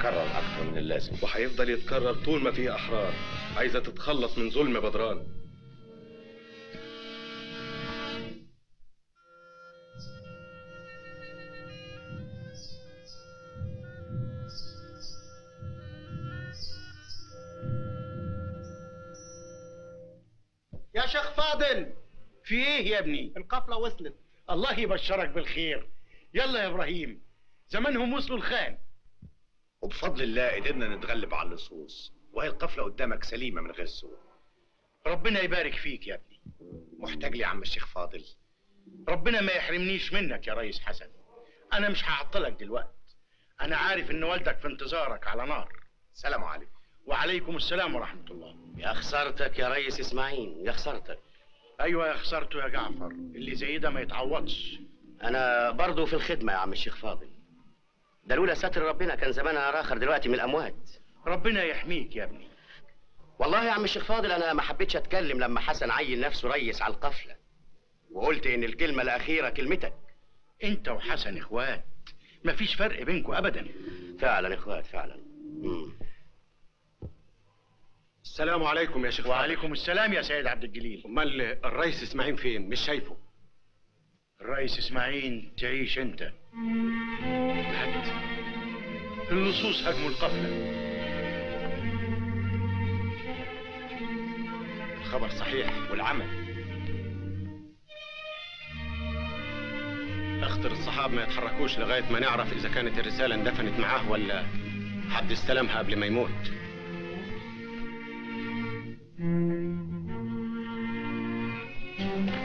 اصبح يتكرر أكتر من اللازم. وهيفضل يتكرر طول ما في أحرار. عايزة تتخلص من ظلم بدران يا شيخ فاضل في إيه يا ابني؟ القفلة وصلت. الله يبشرك بالخير. يلا يا إبراهيم زمانهم وصلوا الخان. وبفضل الله قدرنا نتغلب على اللصوص. وهي القفلة قدامك سليمة من غير سوء. ربنا يبارك فيك يا ابني. محتاج لي يا عم الشيخ فاضل. ربنا ما يحرمنيش منك يا ريس حسن. أنا مش هعطلك دلوقتي أنا عارف إن والدك في انتظارك على نار. سلام عليكم. وعليكم السلام ورحمة الله. يا خسارتك يا ريس إسماعيل. يا خسارتك أيوه يا خسارته يا جعفر. اللي زي ده ما يتعوضش. أنا برضو في الخدمة يا عم الشيخ فاضل. ده لولا ستر ربنا كان زمانها راخر دلوقتي من الأموات. ربنا يحميك يا ابني. والله يا عم الشيخ فاضل أنا ما حبيتش أتكلم لما حسن عين نفسه ريس على القفلة. وقلت إن الكلمة الأخيرة كلمتك. أنت وحسن إخوات مفيش فرق بينكم ابدا. فعلا إخوات فعلا. مم. السلام عليكم يا شيخ وعليكم السلام يا سيد عبد الجليل. أمال الريس إسماعيل فين؟ مش شايفه. الرئيس إسماعيل تعيش أنت. هات. اللصوص هجموا القفلة. الخبر صحيح والعمل. اخطر الصحاب ما يتحركوش لغاية ما نعرف إذا كانت الرسالة اندفنت معاه ولا حد استلمها قبل ما يموت.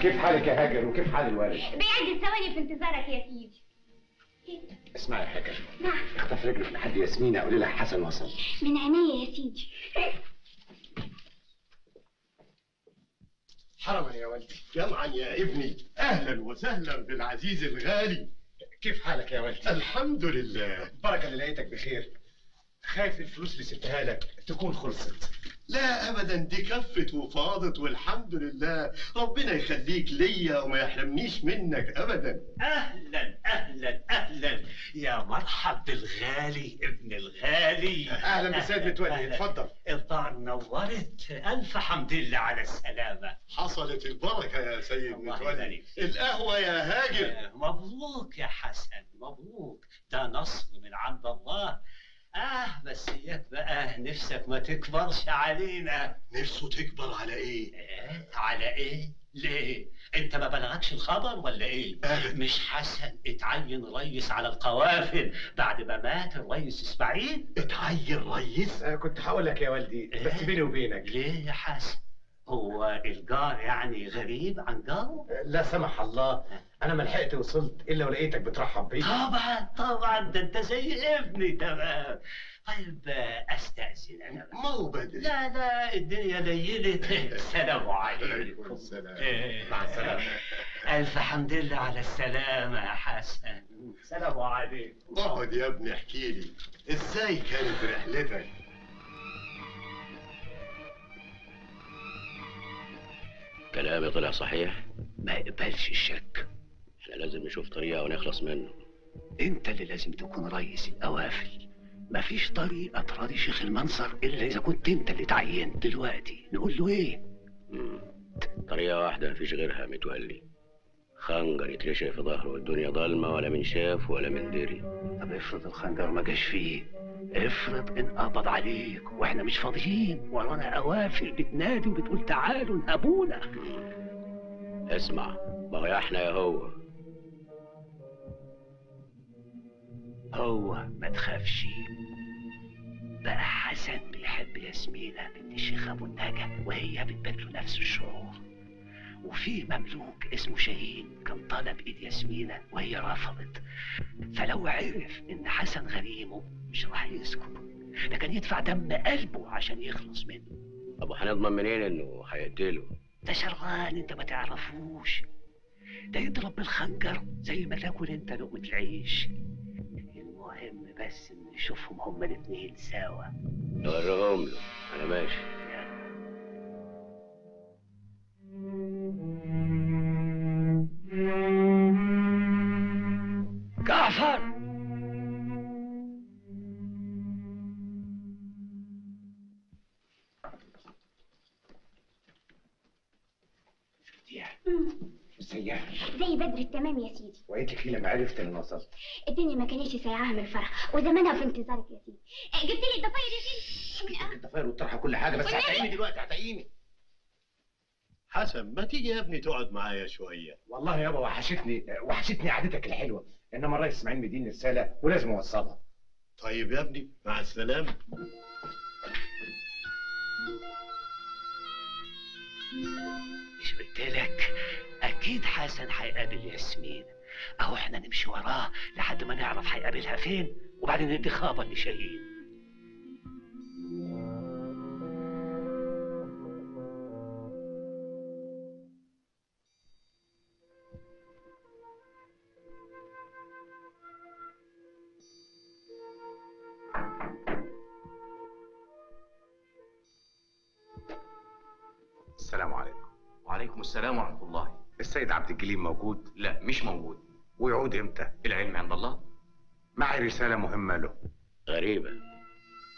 كيف حالك يا هاجر وكيف حال الوالد؟ بيعد الثواني في انتظارك يا سيدي. اسمعي يا هاجر. نعم. اخطف رجلك لحد ياسمينة قولي لها حسن وصل. من عينيا يا سيدي. حرما يا والدي. جمعا يا ابني. أهلا وسهلا بالعزيز الغالي. كيف حالك يا والدي؟ الحمد لله. بركة اللي لقيتك بخير. خايف الفلوس اللي سبتها لك تكون خلصت. لا ابدا دي كفت وفاضت والحمد لله. ربنا يخليك ليا وما يحرمنيش منك ابدا. أهلا أهلا أهلا. يا مرحب بالغالي ابن الغالي. أهلا بسيد متولي، اتفضل. الدار نورت. ألف حمد لله على السلامة. حصلت البركة يا سيد متولي. القهوة يا هاجر. آه، مبروك يا حسن مبروك. ده نصر من عند الله. آه بس اياك بقى نفسك ما تكبرش علينا. نفسه تكبر على إيه؟ إيه؟ على إيه؟ ليه؟ أنت ما بلغكش الخبر ولا إيه؟ أبدا. مش حسن اتعين ريس على القوافل بعد ما مات الريس إسماعيل؟ اتعين ريس؟ آه، كنت هقول لك يا والدي بس بيني وبينك. ليه يا حسن؟ هو الجار يعني غريب عن جاره؟ آه، لا سمح الله. أنا ما لحقت وصلت إلا ولقيتك بترحب بي. طبعا طبعا ده أنت زي ابني تمام. طيب أستأذن أنا بقى. هو بدري. لا لا الدنيا ليلت السلام عليكم. عليكم السلام. إيه. مع السلامة. ألف حمد لله على السلامة يا حسن. سلام عليكم. اقعد يا ابني احكي لي. إزاي كانت رحلتك؟ كلامي طلع صحيح؟ ما يقبلش الشك. إحنا لازم نشوف طريقة ونخلص منه. انت اللي لازم تكون رئيس القوافل مفيش طريقة تراضي شيخ المنصر إلا إذا كنت أنت اللي تعينت. دلوقتي نقول له إيه؟ مم. طريقة واحدة مفيش غيرها متولي. خنجر يترشق في ظهره والدنيا ضلمة ولا من شاف ولا من دري. طب افرض الخنجر ما جاش فيه. افرض انقبض عليك وإحنا مش فاضيين. ورانا قوافل بتنادي وبتقول تعالوا نهبونا. اسمع ما هو إحنا يا هو. هو ما تخافش. بقى حسن بيحب ياسمينة بنت الشيخ أبو النجا وهي بتبات له نفس الشعور. وفي مملوك اسمه شاهين كان طلب إيد ياسمينة وهي رفضت فلو عرف إن حسن غريمه مش راح يسكت. ده كان يدفع دم قلبه عشان يخلص منه. طب هنضمن منين إنه هيقتله. ده شرغان إنت ما تعرفوش. ده يضرب بالخنجر زي ما تاكل إنت لقمة العيش. المهم بس ان نشوفهم هما الاتنين سوا. نوريهم له أنا ماشي. جعفر ازيك زي بدر التمام يا سيدي. وقيت لك لما عرفت اني وصلت الدنيا ما كانتش سايعاها من الفرح وزمانها في انتظارك يا سيدي. آه، جبت لي الضفاير يا سيدي. الضفاير والطرحة كل حاجة بس. هتعيني دلوقتي هتعيني. حسن ما تيجي يا ابني تقعد معايا شوية؟ والله يابا وحشتني وحشتني قعدتك الحلوة. إنما الريس اسماعيل مديني رسالة ولازم أوصلها. طيب يا ابني مع السلامة. مش قلت لك؟ أكيد حسن هيقابل ياسمين. أهو إحنا نمشي وراه لحد ما نعرف هيقابلها فين وبعدين ندي خبر لشاهين. السلام عليكم. وعليكم السلام ورحمة الله. السيد عبد الجليل موجود؟ لا مش موجود. ويعود إمتى؟ العلم عند الله. معي رسالة مهمة له. غريبة.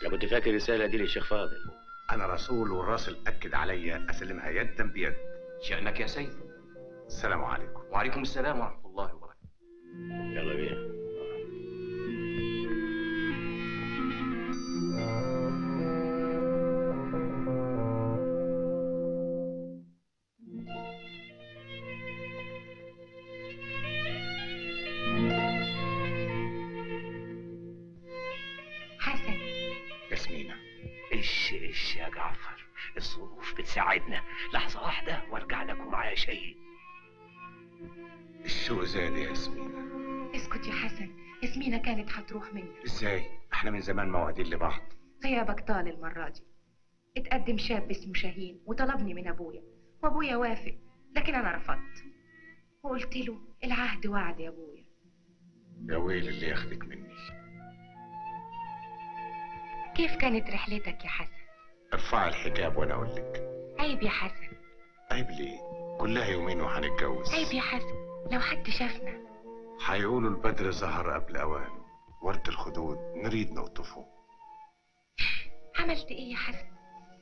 أنا كنت فاكر الرسالة دي للشيخ فاضل. أنا رسول والراسل اكد عليا أسلمها يدا بيد. شأنك يا سيد؟ السلام عليكم. وعليكم السلام ورحمة الله وبركاته. يلا بينا. المرة دي اتقدم شاب اسمه شاهين وطلبني من أبويا. وأبويا وافق لكن أنا رفضت. وقلت له العهد وعد يا أبويا. يا ويل اللي ياخدك مني. كيف كانت رحلتك يا حسن؟ ارفع الحجاب وأنا أقول لك. عيب يا حسن. عيب ليه؟ كلها يومين وهنتجوز. عيب يا حسن. لو حد شافنا. هيقولوا البدر ظهر قبل أوانه. ورد الخدود نريد نقطفه. عملت إيه يا حسن؟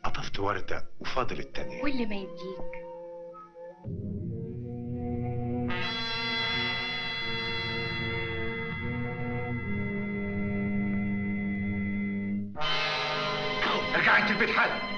قطفت وردة وفاضل التانية. واللي ما يديك ارجع انت البيت حالا.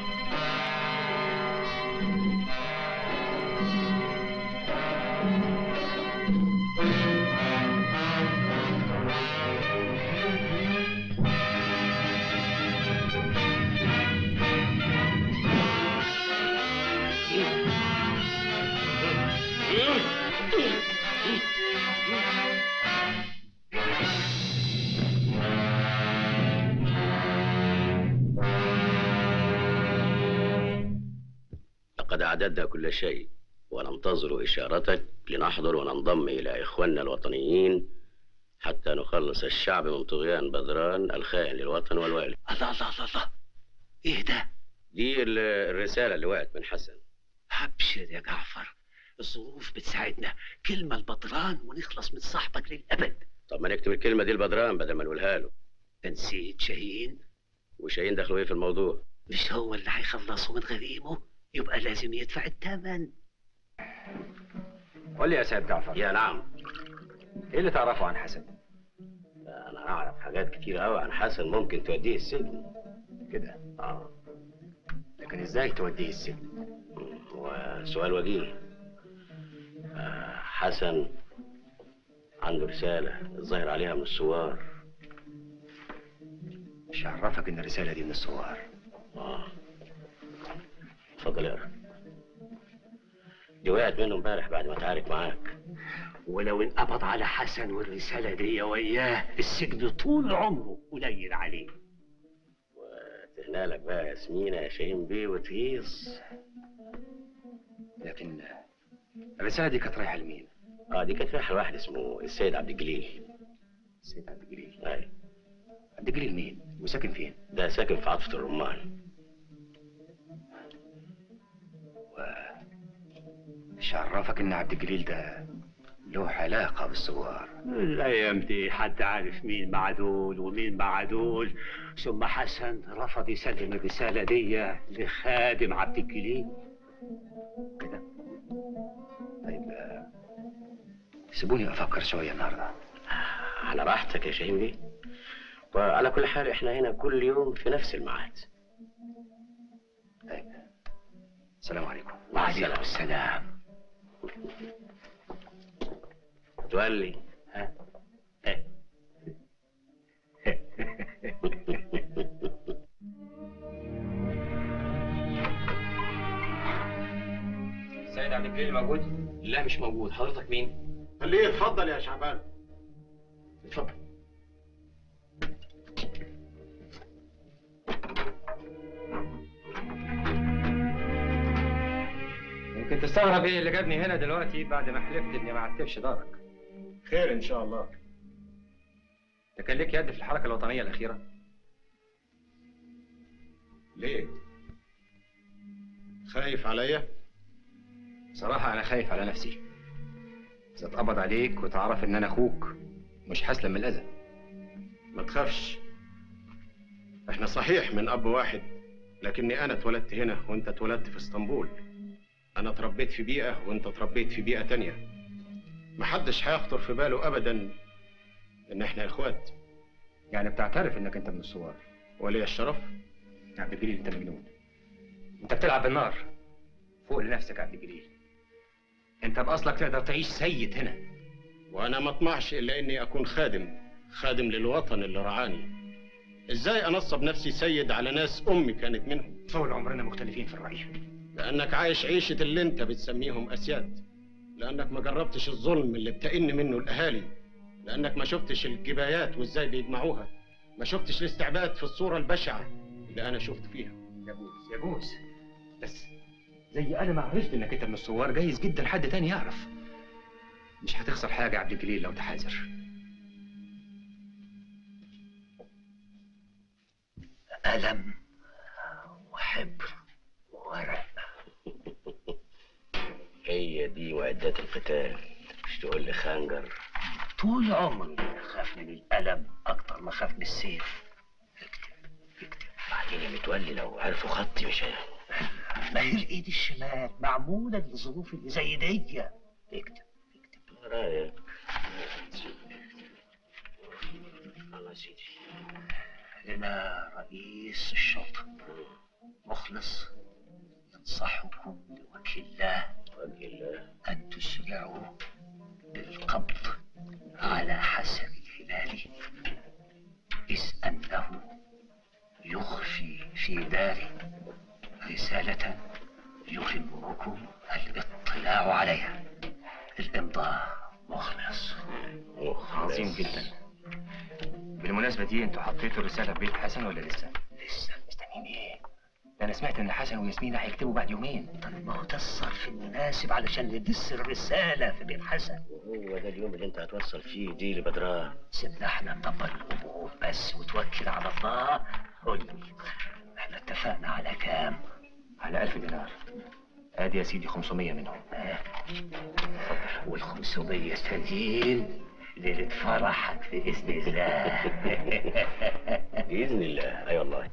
لقد أعددنا كل شيء وننتظر إشارتك لنحضر وننضم إلى إخواننا الوطنيين حتى نخلص الشعب من طغيان بدران الخائن للوطن والوالي الله الله الله الله. إيه ده؟ دي ال- الرسالة اللي وقعت من حسن. ابشر يا جعفر. الظروف بتساعدنا. كلمة البطران ونخلص من صاحبك للأبد. طب ما نكتب الكلمة دي البدران بدل ما نقولها له. نسيت شاهين؟ وشاهين دخلوا إيه في الموضوع؟ مش هو اللي هيخلصه من غريمه؟ يبقى لازم يدفع الثمن قول لي يا سيد جعفر. يا نعم. إيه اللي تعرفه عن حسن؟ أنا أعرف حاجات كتير قوي عن حسن ممكن توديه السجن. كده؟ آه. لكن إزاي توديه السجن؟ وسؤال وجيه. آه حسن عنده رسالة الظاهر عليها من الثوار مش عرفك إن الرسالة دي من الثوار آه. اتفضل اقرا دي وقعت منه امبارح بعد ما اتعارك معاك. ولو انقبض على حسن والرسالة دي وياه السجن طول عمره قليل عليه. تهنا لك بقى ياسمينة يا شاهين بيه وتغيظ لكن الرسالة دي كانت رايحة لمين؟ آه دي كانت رايحة لواحد اسمه السيد عبد الجليل. السيد عبد الجليل. أيوه عبد الجليل مين؟ وساكن فين؟ ده ساكن في عطفة الرمان. مش عرفك إن عبد الجليل ده له علاقة بالثوار الأيام دي حد عارف مين مع دول ومين مع دول ثم حسن رفض يسلم الرسالة دي لخادم عبد الجليل. كده. طيب سيبوني أفكر شوية النهاردة. على راحتك يا بيه وعلى كل حال إحنا هنا كل يوم في نفس الميعاد. طيب السلام عليكم. وعليكم السلام. تولي ها السيد عبد الجليل موجود؟ لا مش موجود حضرتك مين؟ خليه يتفضل يا شعبان يمكن تستغرب إيه اللي جابني هنا دلوقتي بعد ما حلفت اني ما اعتبش دارك؟ خير إن شاء الله. انت كان ليك يد في الحركة الوطنية الأخيرة. ليه؟ خايف عليا؟ صراحة أنا خايف على نفسي. إذا اتقبض عليك وتعرف إن أنا أخوك مش هسلم من الأذى. ما تخافش. إحنا صحيح من أب واحد لكني أنا اتولدت هنا وأنت اتولدت في إسطنبول. أنا اتربيت في بيئة وأنت اتربيت في بيئة تانية. محدش هيخطر في باله ابدا إن إحنا إخوات. يعني بتعترف إنك أنت من الثوار ولي الشرف يا عبد الجليل أنت مجنون. أنت بتلعب بالنار. فوق لنفسك يا عبد الجليل. أنت بأصلك تقدر تعيش سيد هنا. وأنا ما أطمعش إلا إني أكون خادم. خادم للوطن اللي رعاني. إزاي أنصب نفسي سيد على ناس أمي كانت منهم؟ طول عمرنا مختلفين في الرأي. لأنك عايش عيشة اللي أنت بتسميهم أسياد. لأنك ما جربتش الظلم اللي بتئن منه الأهالي. لأنك ما شفتش الجبايات وإزاي بيجمعوها. ما شفتش الاستعباد في الصورة البشعة اللي أنا شفت فيها. يجوز يجوز. بس زي أنا ما عرفت إنك أنت من الثوار جايز جدا حد تاني يعرف. مش هتخسر حاجة يا عبد الجليل لو تحاذر ألم وحبر وورق هي دي معدات القتال. مش تقول لي خنجر؟ طول عمري خاف من الألم أكتر ما خاف من السيف. بعدين يا متولي لو عرفوا خطي مش ما هي الإيد الشمال معمولة للظروف اللي زي دي اكتب رأيك؟ الله سيدي إلى رئيس الشرطة. مخلص ينصحكم بوجه الله. الله أن تسرعوا بالقبض على حسن الهلالي إذ أنه يخفي في داره رسالة يهمكم الاطلاع عليها. الإمضاء مخلص. عظيم جدا. بالمناسبة دي أنتوا حطيتوا الرسالة في بيت حسن ولا لسه؟ لسه مستنيين. إيه؟ ده أنا سمعت إن حسن وياسمين هيكتبوا بعد يومين. طيب ما هو ده الصرف المناسب علشان ندس الرسالة في بيت حسن. وهو ده اليوم اللي أنت هتوصل فيه دي لبدران. سيبنا إحنا ندبر الأمور بس وتوكل على الله. قول لي إحنا اتفقنا على كام؟ على ألف دينار. آدي يا سيدي 500 منهم. والخمسمية التانيين ليلة فرحك بإذن الله. بإذن الله. أي والله.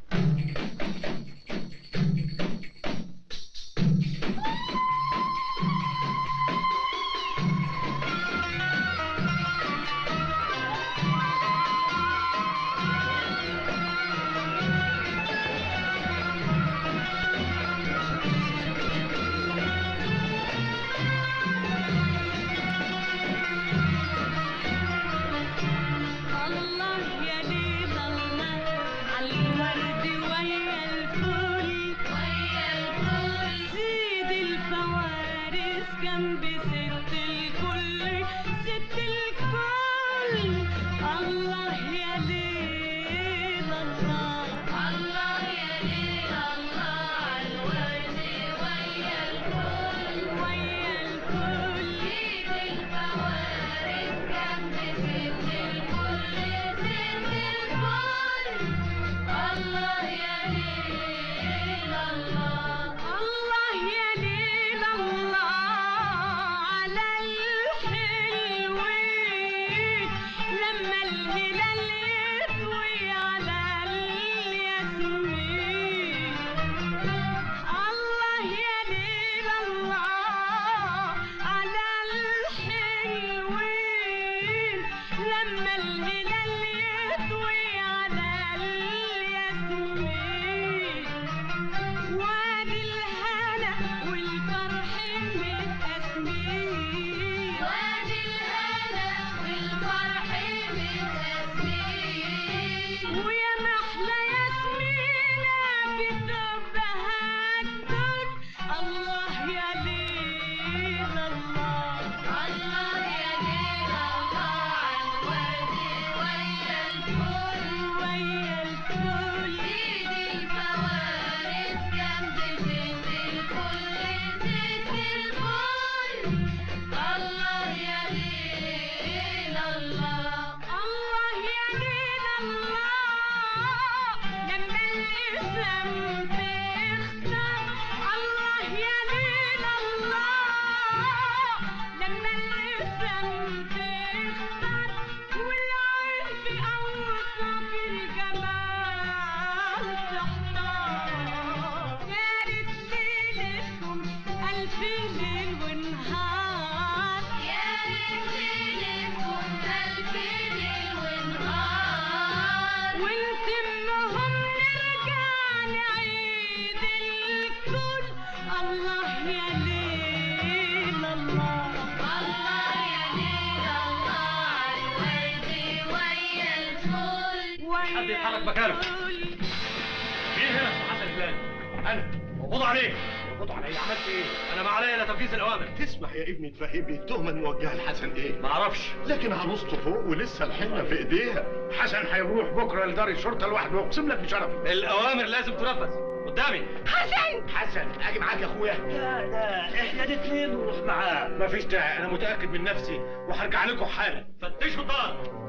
لحسن إيه؟ ما أعرفش. لكن عروسته فوق ولسه الحنه في ايديها. حسن هيروح بكرة لدار الشرطة لوحده اقسم لك بشرفي الأوامر لازم تنفذ. قدامي. حسن! حسن أجي معاك يا اخويا. لا لا إحنا الاثنين نروح معاه. مفيش داعي أنا متأكد من نفسي وهرجع لكم حالا. فتشوا الدار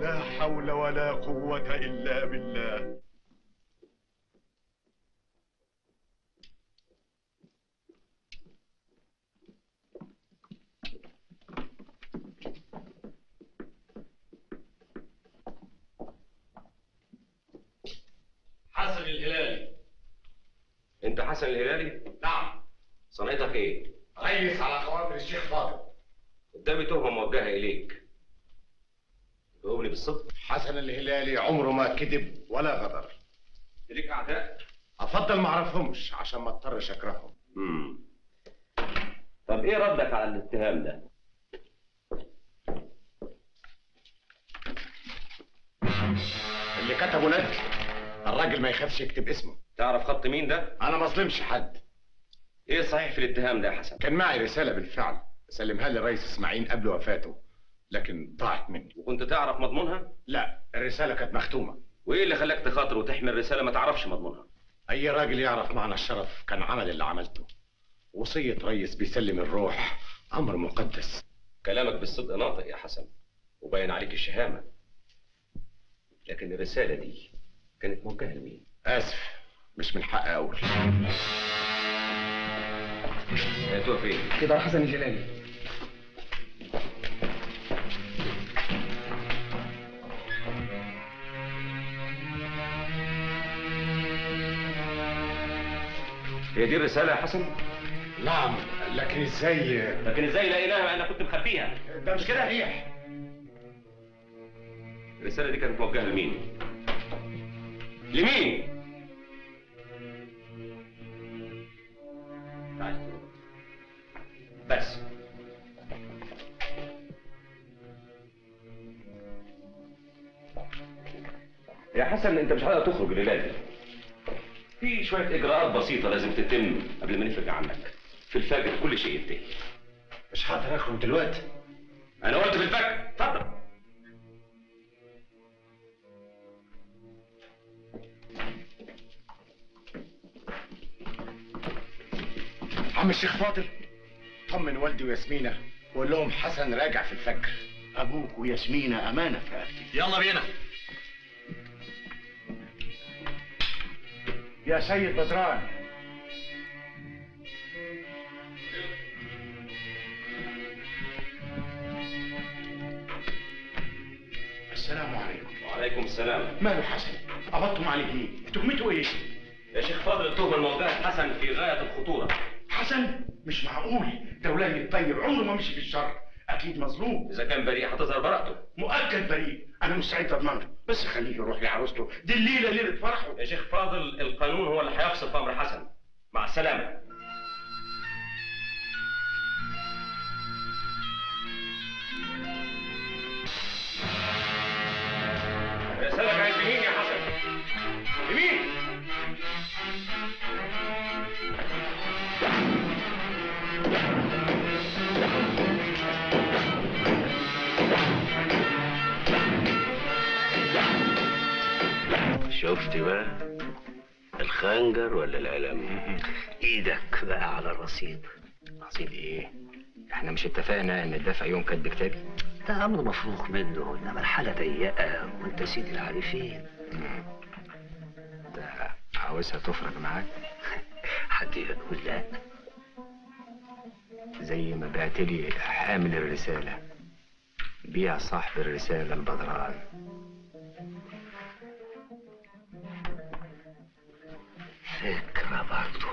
لا حول ولا قوة إلا بالله. حسن الهلالي. انت حسن الهلالي؟ نعم. صنعتك إيه؟ ريس على خوابر الشيخ فاضل. قدامي تهمة موجهة إليك. جاوبني بالصدق. حسن الهلالي عمره ما كذب ولا غدر. ليك أعداء؟ أفضل ما أعرفهمش عشان ما اضطرش اكرههم امم طب إيه ردك على الاتهام ده؟ اللي كتبه ندل الراجل ما يخافش يكتب اسمه. تعرف خط مين ده؟ أنا ما أظلمش حد. إيه الصحيح في الاتهام ده يا حسن؟ كان معي رسالة بالفعل سلمها لي الرئيس إسماعيل قبل وفاته لكن ضاعت مني. وكنت تعرف مضمونها؟ لا الرسالة كانت مختومة. وإيه اللي خلاك تخاطر وتحمل رساله ما تعرفش مضمونها؟ أي راجل يعرف معنى الشرف كان عمل اللي عملته. وصية ريس بيسلم الروح أمر مقدس. كلامك بالصدق ناطق يا حسن وباين عليك الشهامه لكن الرسالة دي كانت موجهه لمين؟ آسف مش من حقي أقول. لقيتوها فين؟ كده حسن الجلالي. هي دي الرسالة يا حسن؟ نعم لكن إزاي؟ لكن إزاي؟ لقيناها أنا كنت مخبيها. ده مش كده ريح. الرسالة دي كانت موجهة لمين؟ لمين؟ تعال. بس. يا حسن انت مش هتقدر تخرج الليلة دي. في شوية إجراءات بسيطة لازم تتم قبل ما نفرج عنك. في الفجر كل شيء ينتهي. مش هقدر أخرج دلوقتي. أنا قلت في الفجر. اتفضل. عم الشيخ فاضل. طمن والدي وياسمينة وقول لهم حسن راجع في الفجر. أبوك وياسمينة أمانة في رقبتي. يلا بينا. يا سيد بدران السلام عليكم. وعليكم السلام. ماله حسن؟ قبضتم عليه. إيه تهمته إيه يا شيخ فاضل التهمه الموجهه حسن في غاية الخطورة. حسن مش معقول ده ولاد الطيب عمره ما مشي في الشر. أكيد مظلوم. إذا كان بريء هتظهر براءته. مؤكد بريء. أنا مستعد اضمنه بس خليه يروح لعروسته. دي الليلة ليله فرحه. يا شيخ فاضل القانون هو اللي هيفصل في أمر حسن. مع السلامة. رسالة عند مين يا حسن؟ لمين؟ شفت بقى؟ الخنجر ولا العلم إيدك بقى على الرصيد. رصيد إيه؟ إحنا مش اتفقنا إن الدفع يوم كاتب كتابي؟ ده أمر مفروغ منه إنما الحالة ضيقة وأنت سيد العارفين. ده عاوزها تفرج معاك؟ حد يقول لا؟ زي ما بعت لي حامل الرسالة. بيع صاحب الرسالة البدران. برضه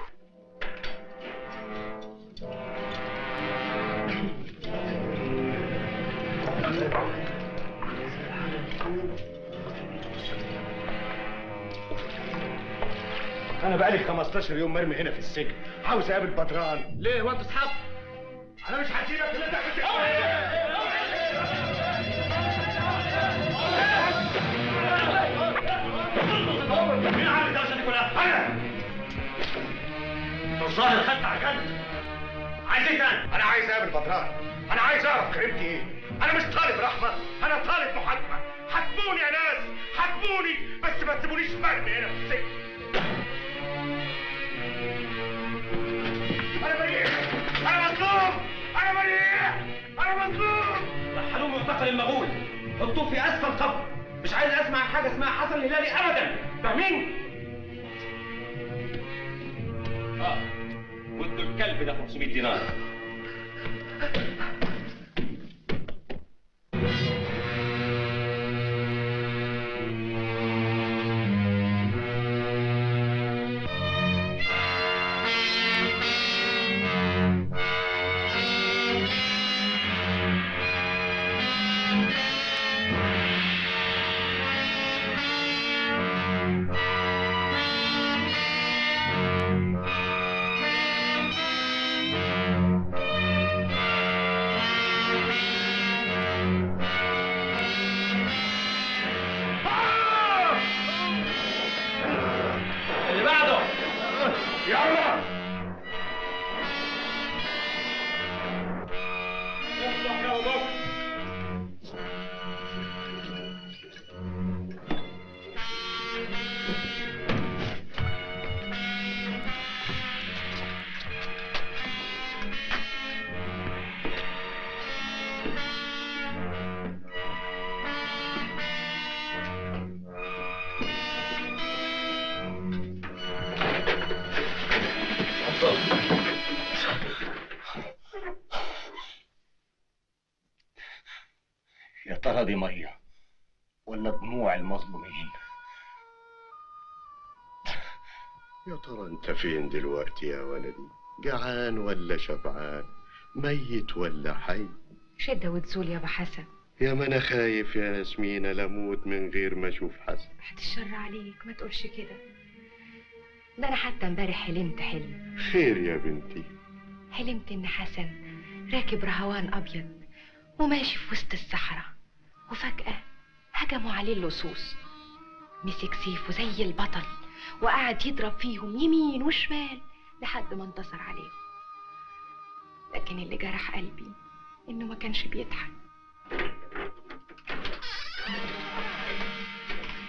أنا بقالي 15 يوم مرمي هنا في السجن. عاوز أقابل بدران ليه؟ وانت أصحاب؟ أنا مش هسيبك. الا تاخد الظاهر خدت عجلت عايز إيه تاني؟ أنا عايز أقابل بدران أنا عايز أعرف كريمتي إيه. أنا مش طالب رحمة. أنا طالب محاكمه حاكموني يا ناس. حاكموني بس ما تسيبونيش مرمي هنا. في السجن أنا بريء أنا مظلوم. أنا بريء أنا مظلوم. رحلوه معتقل المغول حطوه في أسفل قبر مش عايز أسمع حاجة اسمها حسن الهلالي ابدا. فاهمين؟ وادوا الكلب ده 500 دينار ترى أنت فين دلوقتي يا ولدي؟ جعان ولا شبعان؟ ميت ولا حي؟ شدة وتزول يا ابو حسن. يا ما أنا خايف يا ياسمينة لموت من غير ما أشوف حسن. بعد الشر عليك ما تقولش كده. ده أنا حتى امبارح حلمت حلم. خير يا بنتي. حلمت إن حسن راكب رهوان أبيض وماشي في وسط الصحراء وفجأة هجموا عليه اللصوص. مسك سيفه زي البطل. وقعد يضرب فيهم يمين وشمال لحد ما انتصر عليهم. لكن اللي جرح قلبي إنه ما كانش بيضحك.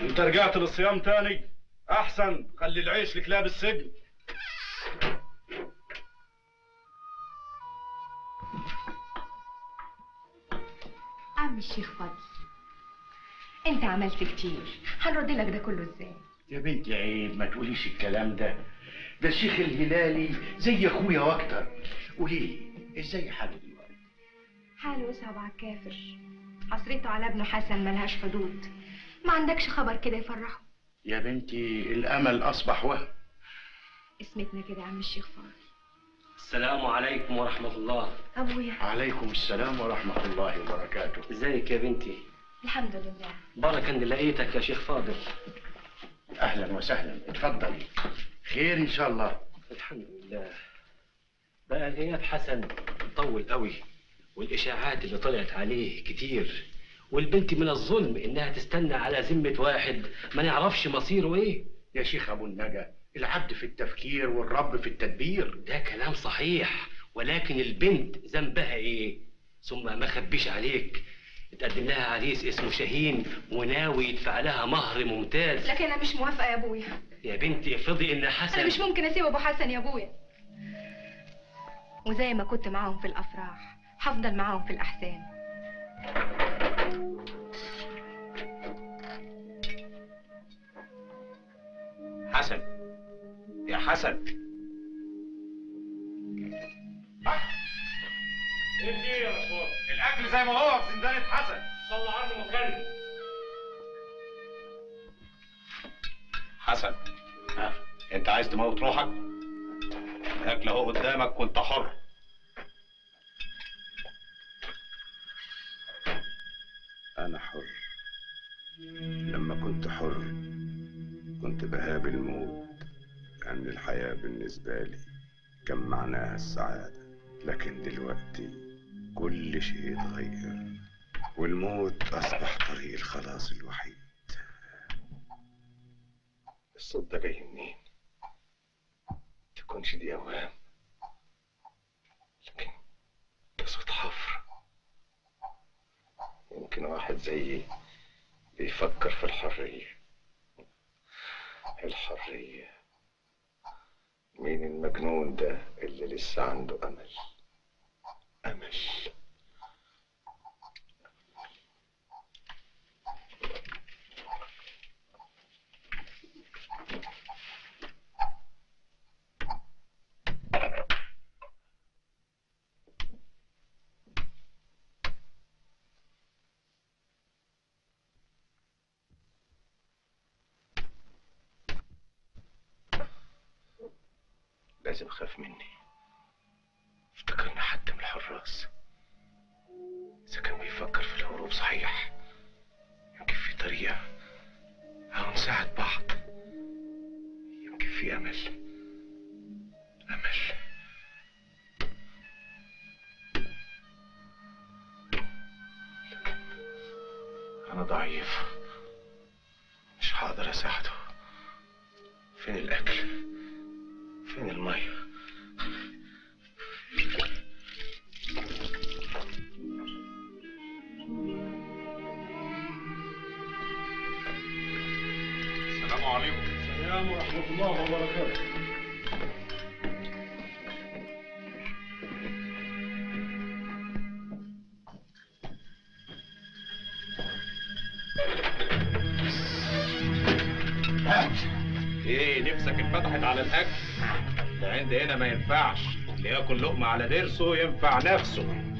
أنت رجعت للصيام تاني؟ أحسن خلي العيش لكلاب السجن. عم الشيخ فضل أنت عملت كتير. هنرد لك ده كله إزاي؟ يا بنتي عيب ما تقوليش الكلام ده. ده الشيخ الهلالي زي أخويا وأكتر قولي لي إزاي حاله دلوقتي؟ حاله يصعب على الكافر. حسرته على ابنه حسن ملهاش حدود. ما عندكش خبر كده يفرحه؟ يا بنتي الأمل أصبح وهم. اسمتنا كده يا عم الشيخ فضل السلام عليكم ورحمة الله. أبويا. عليكم السلام ورحمة الله وبركاته. إزيك يا بنتي؟ الحمد لله. بارك اني لقيتك يا شيخ فاضل. أهلا وسهلا. اتفضلي خير إن شاء الله. الحمد لله. بقى غياب حسن طول قوي والإشاعات اللي طلعت عليه كتير والبنت من الظلم إنها تستنى على ذمة واحد ما نعرفش مصيره إيه. يا شيخ أبو النجا العبد في التفكير والرب في التدبير. ده كلام صحيح ولكن البنت ذنبها إيه؟ ثم ما خبيش عليك. اتقدم لها عريس اسمه شاهين وناوي يدفع لها مهر ممتاز. لكن أنا مش موافقة يا أبويا. يا بنتي افرضي إن حسن أنا مش ممكن أسيب أبو حسن يا أبويا. وزي ما كنت معاهم في الأفراح هفضل معاهم في الأحزان. حسن يا حسن. إيه في يا رسول الأكل زي ما هو في زنزانة حسن. صلى عنه مكلم حسن ها انت عايز تموت روحك؟ الأكل أهو قدامك وانت حر. أنا حر. لما كنت حر كنت بهاب الموت لأن الحياة بالنسبة لي كان معناها السعادة. لكن دلوقتي كل شيء اتغير والموت أصبح طريق الخلاص الوحيد. الصوت ده جاي منين تكونش دي اوهام لكن ده صوت حفر. يمكن واحد زيي بيفكر في الحرية. الحرية. مين المجنون ده اللي لسه عنده أمل؟ أمل لازم أخاف مني. افتكرنا حد من الحراس. إذا كان بيفكر في الهروب صحيح يمكن في طريقة أو نساعد بعض. يمكن في أمل. أمل. أنا ضعيف. مش هقدر أساعده. فين الأكل؟ فين المية الله وبركاته. إيه نفسك اتفتحت على الأكل؟ ده عندي هنا ما ينفعش. اللي ياكل لقمة على ضرسه ينفع نفسه.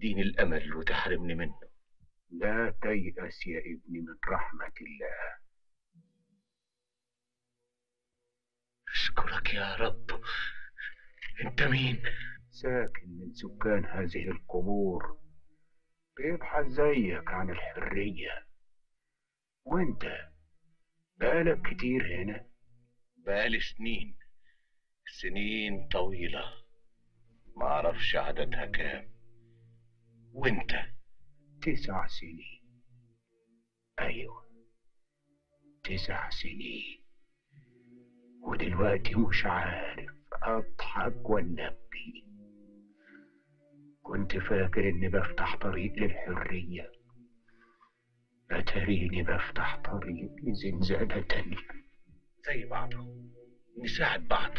تديني الأمل وتحرمني منه. لا تيأس يا ابني من رحمة الله. أشكرك يا رب. أنت مين؟ ساكن من سكان هذه القبور. بيبحث زيك عن الحرية. وأنت؟ بقالك كتير هنا؟ بقالي سنين. سنين طويلة. معرفش عددها كام. وانت تسع سنين. أيوه تسع سنين. ودلوقتي مش عارف أضحك ولا أبكي. كنت فاكر إني بفتح طريق للحرية. اتاريني بفتح طريق لزنزانة تانية. زي بعضهم نساعد بعض.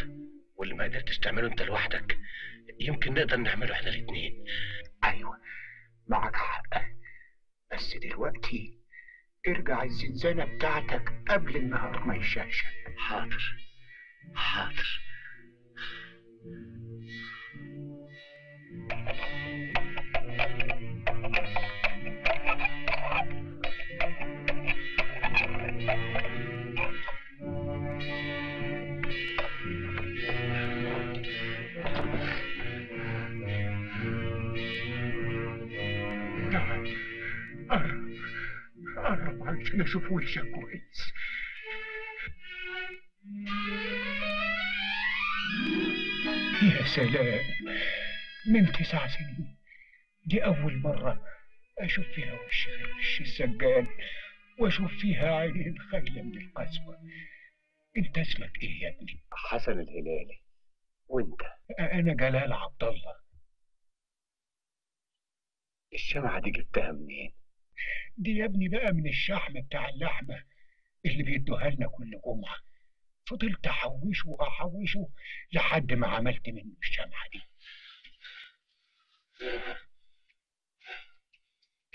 واللي ما قدرتش تعمله أنت لوحدك. يمكن نقدر نعمله إحنا الاتنين. ارجع الزنزانة بتاعتك قبل النهار ما يشقشق حاضر حاضر. عشان أشوف وشك كويس. يا سلام من تسع سنين دي أول مرة أشوف فيها وش غير وش السجان وأشوف فيها عينين خالية من القسوة. أنت اسمك إيه يا ابني؟ حسن الهلالي. وأنت؟ أنا جلال عبد الله. الشمعة دي جبتها منين؟ دي يا ابني بقى من الشحم بتاع اللحمة اللي بيدوها لنا كل جمعة. فضلت أحوشه وأحوشه لحد ما عملت منه الشمعة دي.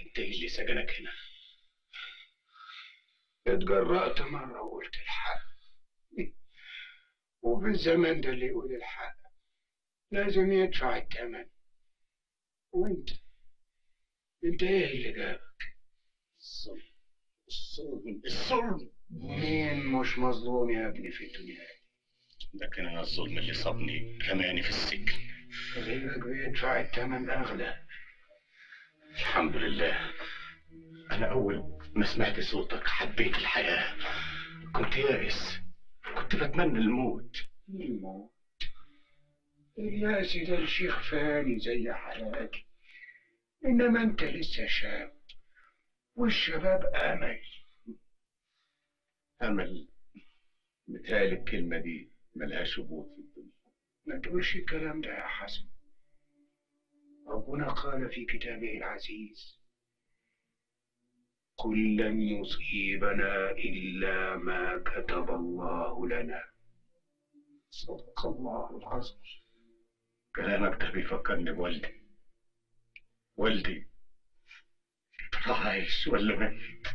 انت إيه اللي سجنك هنا؟ اتجرأت مرة وقلت الحق. وفي الزمان ده اللي يقول الحق. لازم يدفع الثمن وانت؟ انت إيه اللي جابك؟ الظلم الظلم الظلم مين مش مظلوم يا ابني في الدنيا؟ لكن أنا الظلم اللي صابني رماني في السجن. غيرك بيدفع الثمن أغلى. الحمد لله. أنا أول ما سمعت صوتك حبيت الحياة. كنت يائس. كنت بتمنى الموت. الموت؟ الياس ده الشيخ فاني زي حالاتي إنما أنت لسه شاب. والشباب امل امل متهيألي الكلمة دي ملهاش وجود في الدنيا. ما تقولش الكلام ده يا حسن. ربنا قال في كتابه العزيز قل لن يصيبنا إلا ما كتب الله لنا. صدق الله العظيم. كلامك ده بيفكرني بوالدي. والدي عايش ولا ميت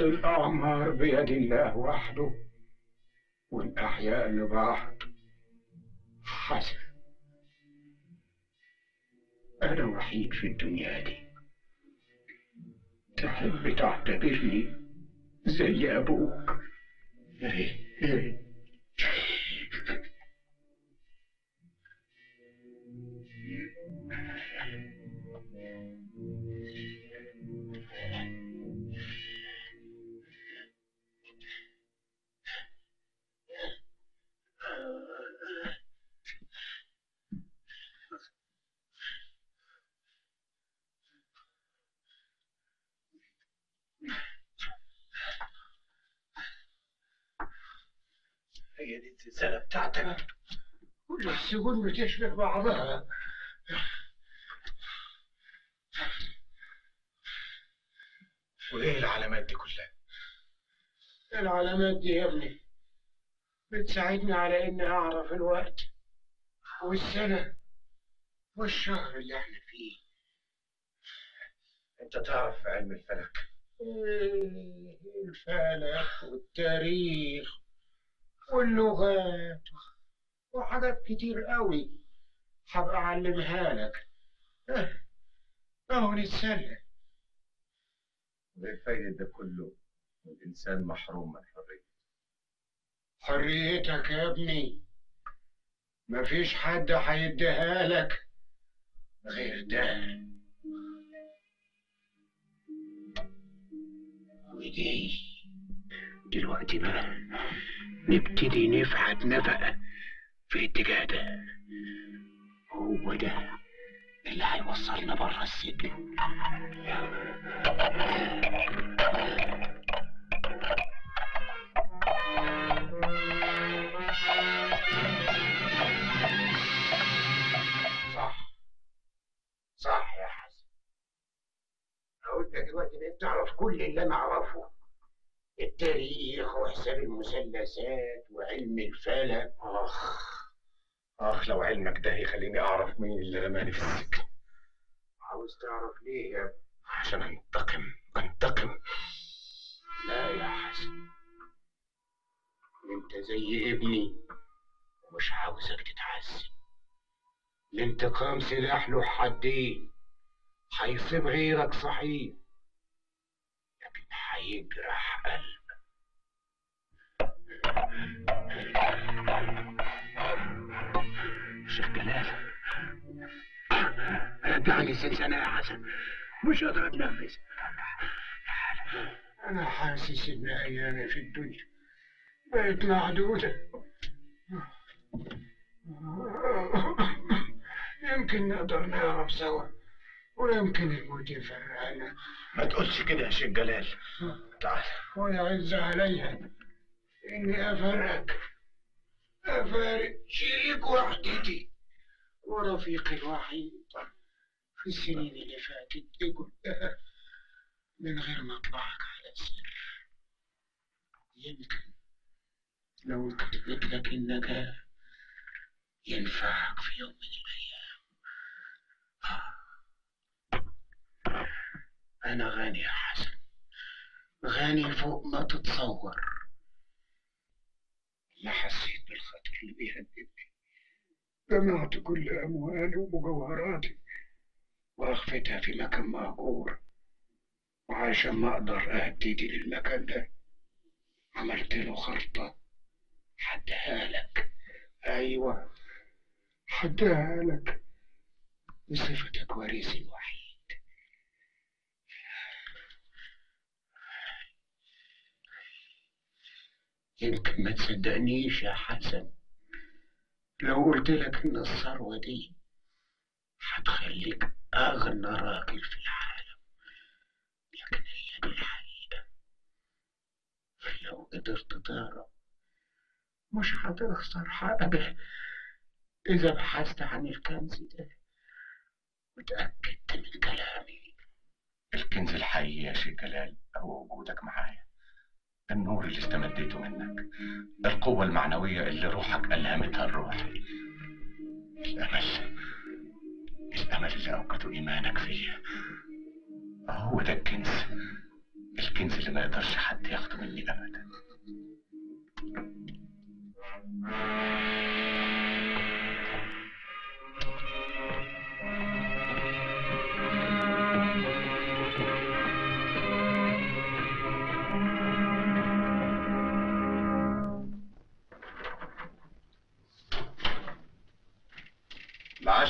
الأعمار بيد الله وحده والأحياء لبعض حسن. أنا وحيد في الدنيا دي. تحب تعتبرني زي أبوك. إيه؟ إيه؟ هي دي الزنزانة بتاعتنا كل السجون بتشبه بعضها وايه العلامات دي كلها العلامات دي يا ابني بتساعدني على إني أعرف الوقت والسنة والشهر اللي إحنا فيه انت تعرف علم الفلك الفلك والتاريخ واللغات وحاجات كتير قوي. هبقى أعلمها لك. آه، أهو نتسلى. وايه فايدة ده كله؟ والانسان محروم من حريته. حريتك يا ابني. مفيش حد هيديها لك غير ده. ودي دلوقتي بقى نبتدي نفحت نفقة في الاتجاه ده. هو ده اللي هيوصلنا بره السجن. صح. صح يا حسن لو دلوقتي بقيت تعرف كل اللي أنا أعرفه. التاريخ وحساب المثلثات وعلم الفلك. أخ أخ لو علمك ده يخليني أعرف مين اللي رماني في السجن. عاوز تعرف ليه يا ابني؟ عشان أنتقم أنتقم. لا يا حسن. أنت زي ابني ومش عاوزك تتعذب الانتقام سلاح له حدين هيصيب غيرك صحيح. هيجرح قلبك. شيخ جلال رجعني الزنزانة يا حسن. مش قادر أتنفس. أنا حاسس إن أيامي في الدنيا بقت معدودة. يمكن نقدر نهرب سوا. ويمكن الموت يفرقنا ما تقولش كده يا شيخ جلال. تعال. ويعز عليا إني أفرقك أفارق شريك وحدتي. ورفيقي الوحيد. في السنين اللي فاتت دي كلها. من غير ما أطلعك على سر. يمكن لو كتبت لك النجاة ينفعك في يوم من الأيام. أنا غني يا حسن. غني فوق ما تتصور. لا حسيت بالخطر اللي بيهددني. جمعت كل أموالي ومجوهراتي وأخفتها في مكان مهجور. وعشان ما أقدر أهديدي للمكان ده. عملت له خرطة. حدها لك. أيوة حدها لك. بصفتك وريثي الوحيد يمكن ما تصدقنيش يا حسن. لو قلت لك إن الثروة دي هتخليك أغنى راجل في العالم لكن هي دي الحقيقة. لو قدرت تعرف مش هتخسر حاجة إذا بحثت عن الكنز ده وتأكدت من كلامي. الكنز الحقيقي يا شيخ جلال هو وجودك معايا. النور اللي استمديته منك القوة المعنوية اللي روحك ألهمتها الروح. الأمل الأمل اللي أوقته إيمانك فيه. هو ده الكنز الكنز اللي ما يقدرش حد ياخده مني أبدا.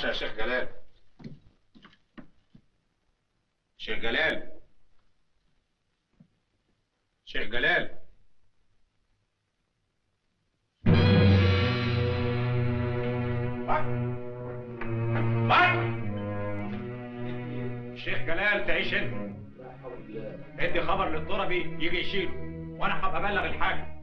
العشاء يا شيخ جلال. شيخ جلال. شيخ جلال. شيخ جلال تعيش انت. ادي خبر للطربي يجي يشيله وأنا هبقى ابلغ الحاج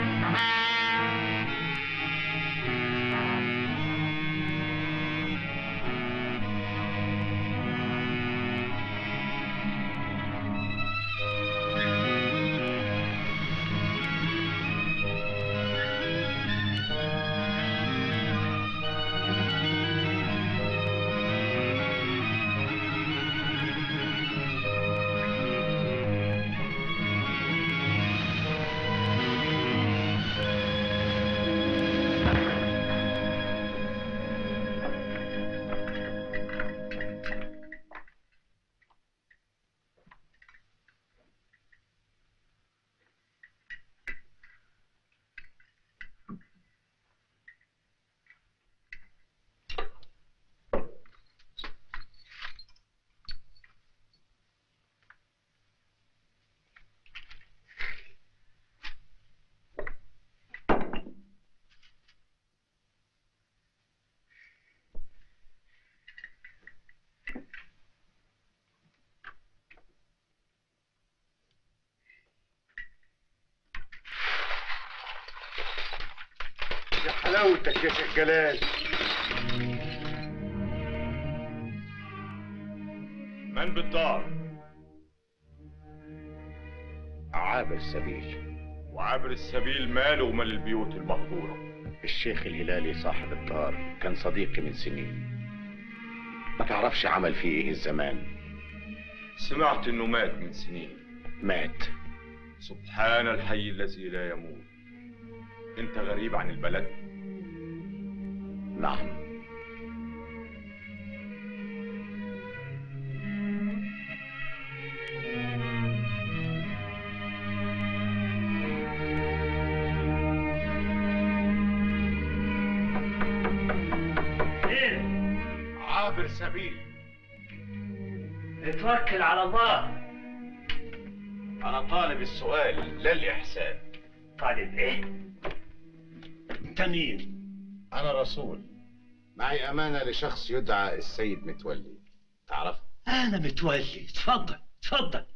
يا حلاوتك يا شيخ جلال. من بالدار؟ عابر السبيل. وعابر السبيل ماله ومال البيوت المهجورة الشيخ الهلالي صاحب الدار كان صديقي من سنين. ما تعرفش عمل فيه إيه الزمان؟ سمعت إنه مات من سنين. مات. سبحان الحي الذي لا يموت. أنت غريب عن البلد؟ نعم. عابر سبيل. اتوكل على الله. أنا طالب السؤال لا الاحسان طالب إيه؟ انت مين أنا رسول. معي أمانة لشخص يدعى السيد متولي. تعرف؟ أنا متولي. اتفضل اتفضل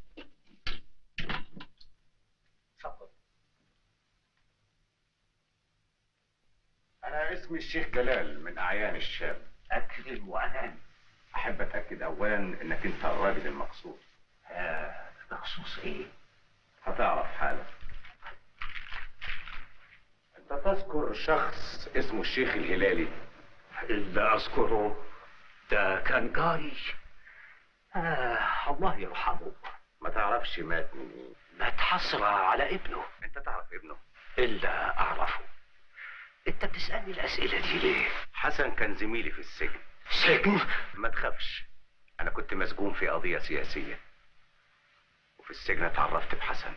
أنا اسمي الشيخ جلال من أعيان الشام. اكرم وأنام. أحب أتأكد اولا إنك أنت الراجل المقصود. آه بخصوص إيه؟ هتعرف حالا. أنت تذكر شخص اسمه الشيخ الهلالي. اللي اذكره ده كان جاري آه الله يرحمه. ما تعرفش مات من إيه مات حسرة على ابنه. أنت تعرف ابنه؟ إلا أعرفه. أنت بتسألني الأسئلة دي ليه؟ حسن كان زميلي في السجن. سجن؟ ما تخافش. أنا كنت مسجون في قضية سياسية. وفي السجن اتعرفت بحسن.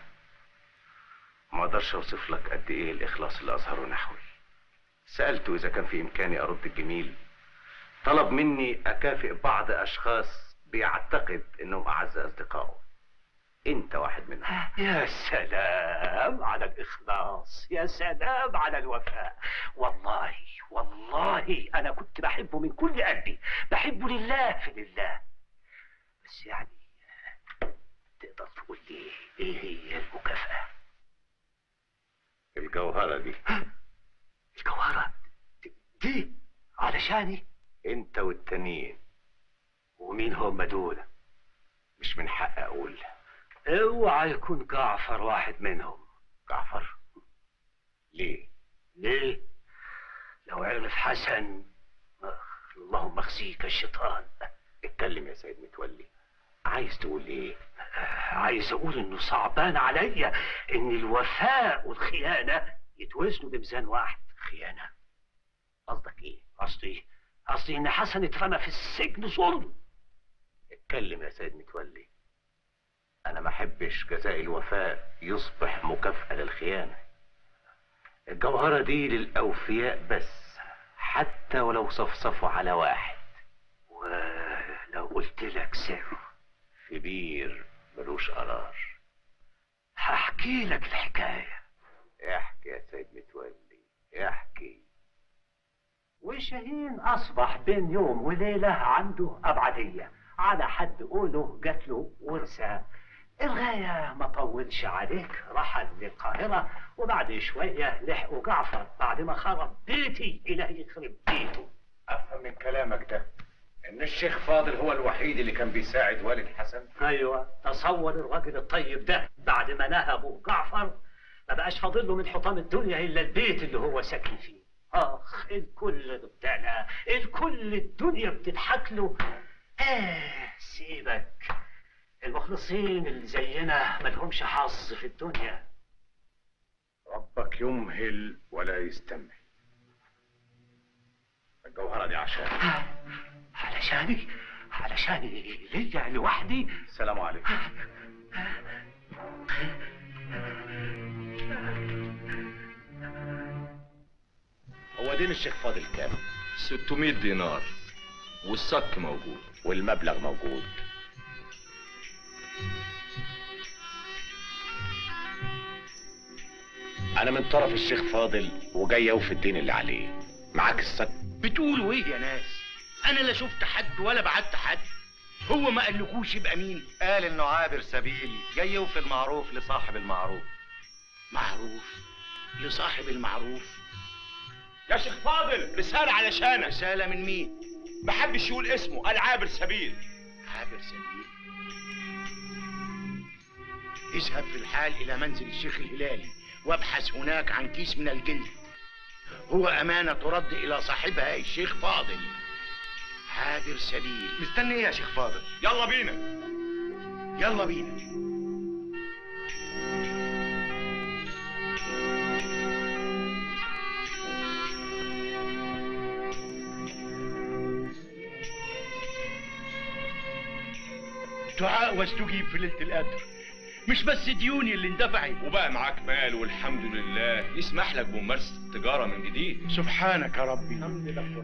ما أقدرش أوصف لك قد إيه الإخلاص اللي أظهره نحوي. سألته إذا كان في إمكاني أرد الجميل. طلب مني أكافئ بعض أشخاص بيعتقد إنهم أعز أصدقائه. أنت واحد منهم. يا سلام على الإخلاص. يا سلام على الوفاء. والله والله أنا كنت بحبه من كل قلبي. بحبه لله في لله. بس يعني تقدر تقول لي إيه هي المكافأة؟ الجوهرة دي. الجوهرة. دي علشاني. انت والتانيين. ومين هم دول؟ مش من حق أقول. اوعى يكون جعفر واحد منهم. جعفر؟ ليه؟ ليه؟ لو عرف حسن. اللهم اخزيك الشيطان اتكلم يا سيد متولي. عايز تقول إيه؟ عايز أقول انه صعبان عليا ان الوفاء والخيانة يتوزنوا بميزان واحد. خيانه قصدك إيه؟ قصدي قصدي إن حسن اترمى في السجن ظلم اتكلم يا سيد متولي. أنا ما أحبش جزاء الوفاء يصبح مكافأة للخيانة. الجوهرة دي للأوفياء بس حتى ولو صفصفوا على واحد. ولو قلت لك سر في بير ملوش قرار. هحكي لك الحكاية. احكي يا سيد متولي. احكي وشاهين أصبح بين يوم وليلة عنده أبعدية. على حد قوله جات له ورثة. الغاية ما طولش عليك رحل للقاهرة وبعد شوية لحقوا جعفر. بعد ما خرب بيتي إله يخرب بيته. أفهم من كلامك ده إن الشيخ فاضل هو الوحيد اللي كان بيساعد والد حسن؟ أيوة تصور الراجل الطيب ده. بعد ما نهبه جعفر ما بقاش فاضل له من حطام الدنيا إلا البيت اللي هو ساكن فيه. أخ الكل بتاعنا الكل الدنيا بتضحك له. آه سيبك. المخلصين اللي زينا ملهمش حظ في الدنيا. ربك يمهل ولا يستمهل. الجوهرة دي عشان علشاني؟ علشاني ليا لوحدي؟ السلام عليكم. هو دين الشيخ فاضل كام؟ 600 دينار. والصك موجود. والمبلغ موجود. أنا من طرف الشيخ فاضل وجاي اوفي الدين اللي عليه. معاك الصك بتقولوا إيه يا ناس؟ أنا لا شفت حد ولا بعت حد. هو ما قالكوش يبقى مين؟ قال إنه عابر سبيل. جاي يوفي المعروف لصاحب المعروف. معروف؟ لصاحب المعروف؟ يا شيخ فاضل رسالة علشانك. رسالة من مين؟ محدش يقول اسمه قال عابر سبيل. عابر سبيل؟ اذهب في الحال إلى منزل الشيخ الهلالي وابحث هناك عن كيس من الجلد. هو أمانة ترد إلى صاحبها الشيخ فاضل. عابر سبيل. مستني إيه يا شيخ فاضل؟ يلا بينا. يلا بينا. دعاء واستجيب في ليلة القدر. مش بس ديوني اللي اندفعت. وبقى معاك مال والحمد لله. يسمح لك بممارسة التجارة من جديد. سبحانك يا ربي.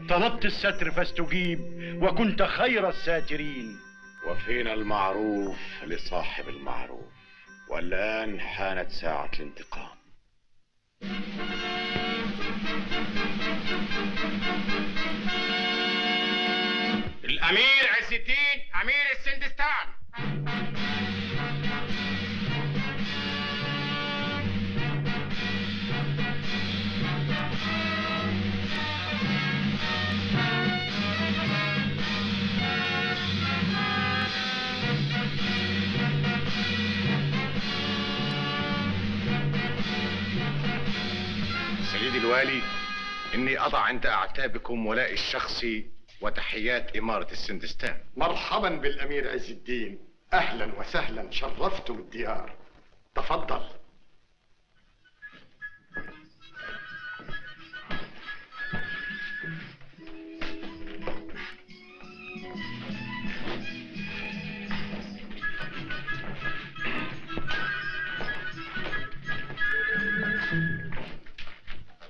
طلبت الستر فاستجيب وكنت خير الساترين. وفينا المعروف لصاحب المعروف. والآن حانت ساعة الانتقام. الأمير عز الدين أمير السندستان. سيدي الوالي إني أضع عند أعتابكم ولائي الشخصي وتحيات إمارة السندستان. مرحبا بالأمير عز الدين. أهلا وسهلا. شرفتم الديار تفضل.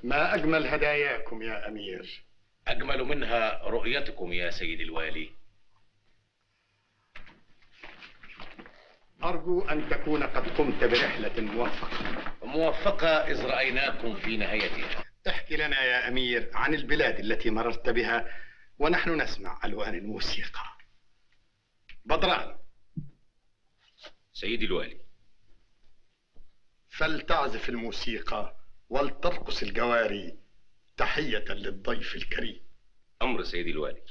ما أجمل هداياكم يا أمير؟ أجمل منها رؤيتكم يا سيد الوالي. أرجو أن تكون قد قمت برحلة موفقة. موفقة إذ رأيناكم في نهايتها. احكي لنا يا أمير عن البلاد التي مررت بها ونحن نسمع ألوان الموسيقى. بدران. سيدي الوالي. فلتعزف الموسيقى ولترقص الجواري تحية للضيف الكريم. أمر سيدي الوالي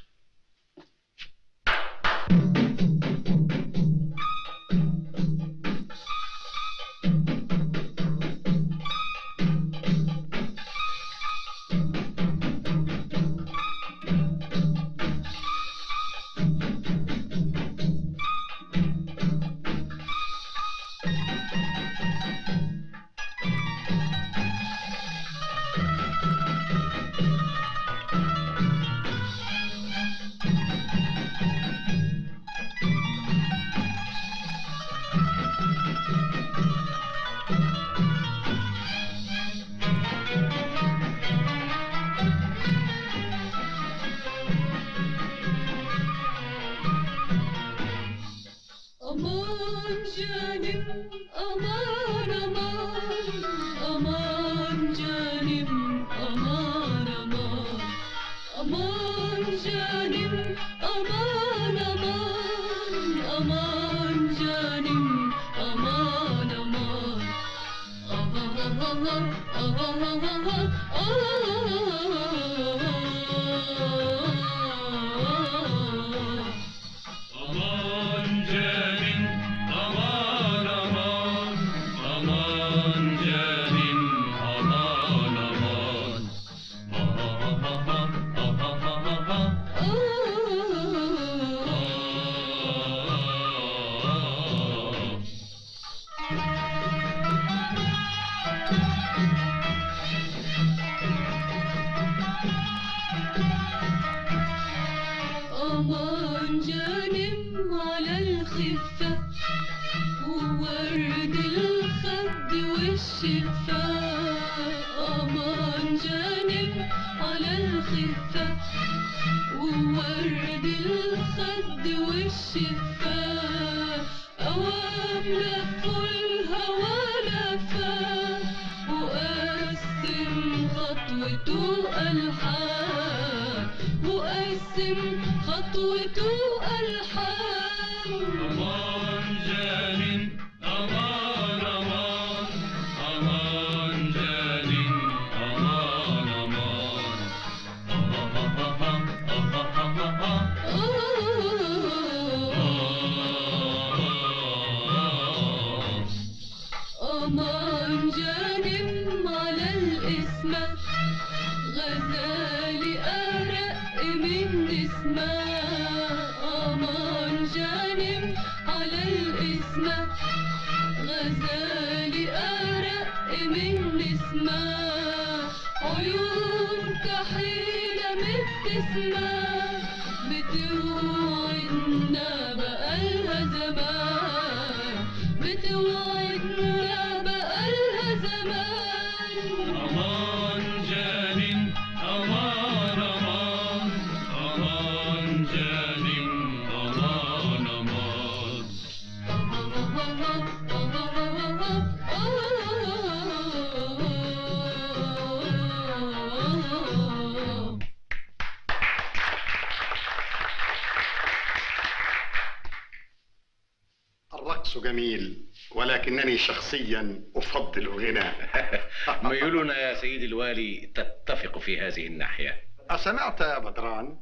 ولكنني شخصيا أفضل الغناء. ميولنا يا سيدي الوالي تتفق في هذه الناحية؟ أسمعت يا بدران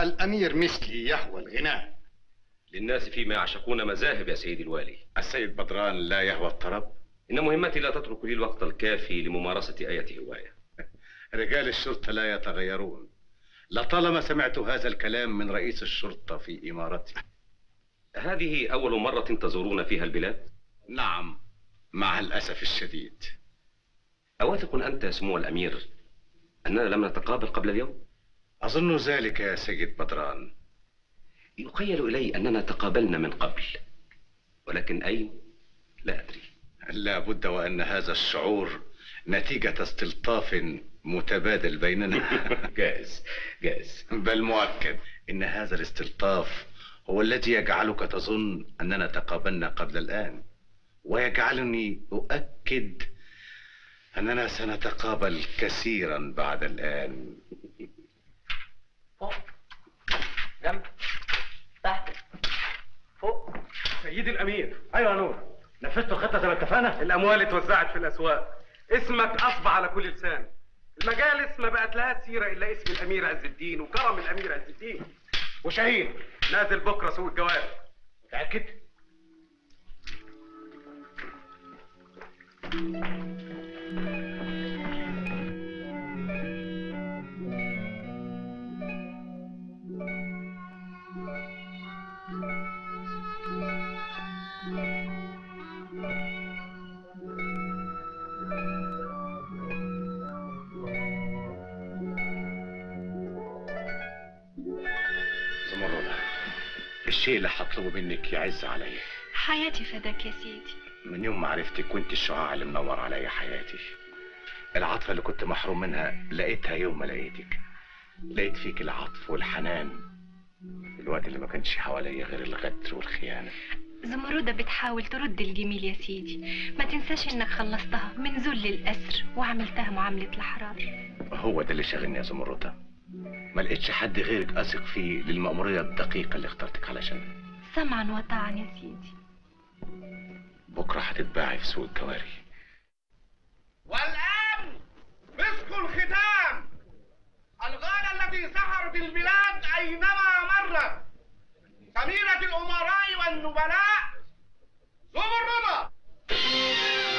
الأمير مثلي يهوى الغناء. للناس فيما يعشقون مذاهب يا سيدي الوالي. السيد بدران لا يهوى الطرب. إن مهمتي لا تترك لي الوقت الكافي لممارسة أية هواية. رجال الشرطة لا يتغيرون. لطالما سمعت هذا الكلام من رئيس الشرطة في إمارته هذه أول مرة تزورون فيها البلاد؟ نعم مع الأسف الشديد. أواثق أنت يا سمو الأمير أننا لم نتقابل قبل اليوم؟ أظن ذلك يا سيد بدران. يخيل إلي أننا تقابلنا من قبل ولكن أين؟ لا أدري. لا بد وأن هذا الشعور نتيجة استلطاف متبادل بيننا. جائز جائز. بل مؤكد إن هذا الاستلطاف هو الذي يجعلك تظن أننا تقابلنا قبل الآن. ويجعلني أؤكد أننا سنتقابل كثيرا بعد الآن. جنب. تحت. فوق. سيدي الأمير. أيوه يا نور. نفذتوا الخطة زي ما اتفقنا؟ الأموال اتوزعت في الأسواق. اسمك اصبح على كل لسان. المجالس ما بقت لها سيرة إلا اسم الأمير عز الدين وكرم الأمير عز الدين. وشاهين نازل بكرة سوق الجواب. متأكد؟ الشيء اللي هطلبه منك يعز عليا حياتي فداك يا سيدي. من يوم ما عرفتك وانت الشعاع اللي منور عليا حياتي. العاطفة اللي كنت محروم منها لقيتها يوم ما لقيتك. لقيت فيك العطف والحنان في الوقت اللي ما كانش حواليا غير الغدر والخيانة. زمردة بتحاول ترد الجميل يا سيدي. ما تنساش إنك خلصتها من ذل الأسر وعملتها معاملة الأحرار. هو ده اللي شاغلني يا زمردة ما لقيتش حد غيرك أثق فيه للمأمورية الدقيقة اللي اخترتك علشانها. سمعا وطاعا يا سيدي. بكرة هتتباعي في سوق الجواري والآن مسك الختام. الغالة التي سحرت البلاد أينما مرت. سميرة الأمراء والنبلاء مش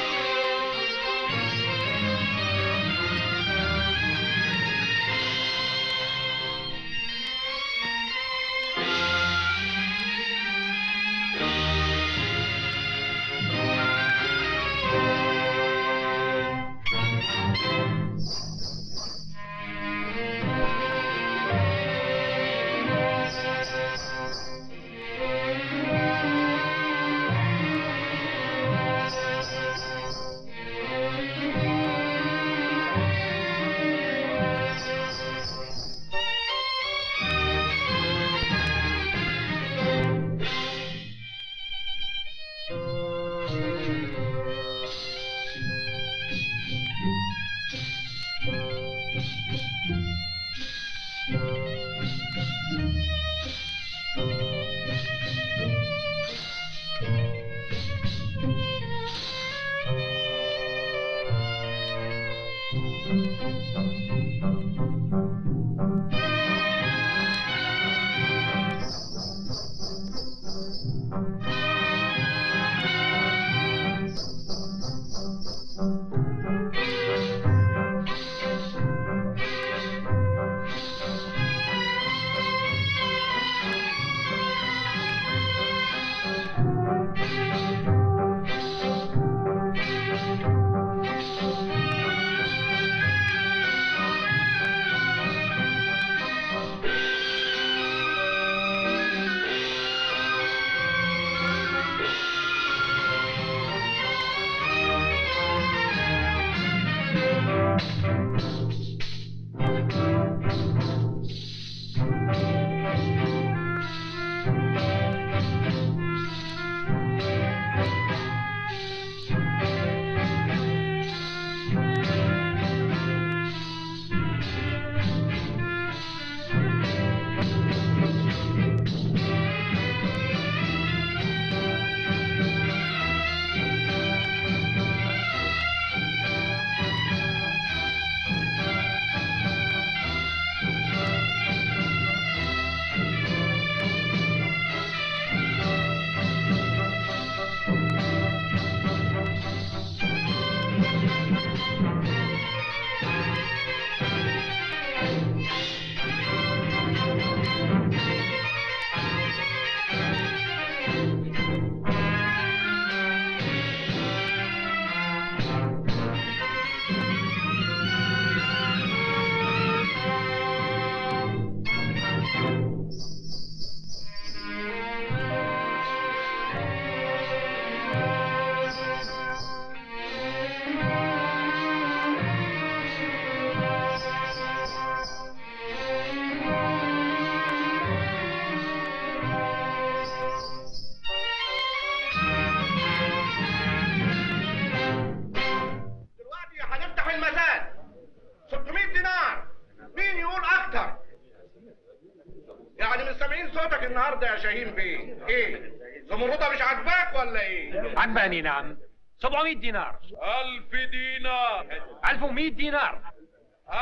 شاهين بيه إيه؟ زمرده مش عاجباك ولا إيه؟ عجباني نعم. 700 دينار. ألف دينار. 1100 دينار.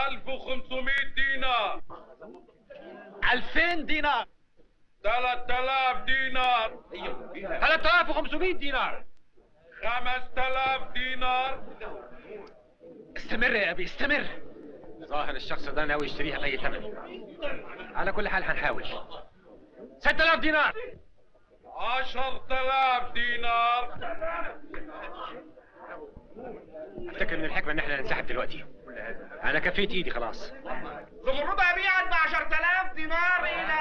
1500 دينار. 2000 دينار. 3000 دينار. 3500 دينار. 5000 دينار. استمر يا أبي استمر. ظاهر الشخص ده ناوي يشتريها لأي ثمن. على كل حال هنحاول. 6000 دينار. 10000 دينار. أفتكر من الحكمة إن إحنا ننسحب دلوقتي. أنا كفيت إيدي خلاص. زمرده يبيعك ب 10000 دينار إلى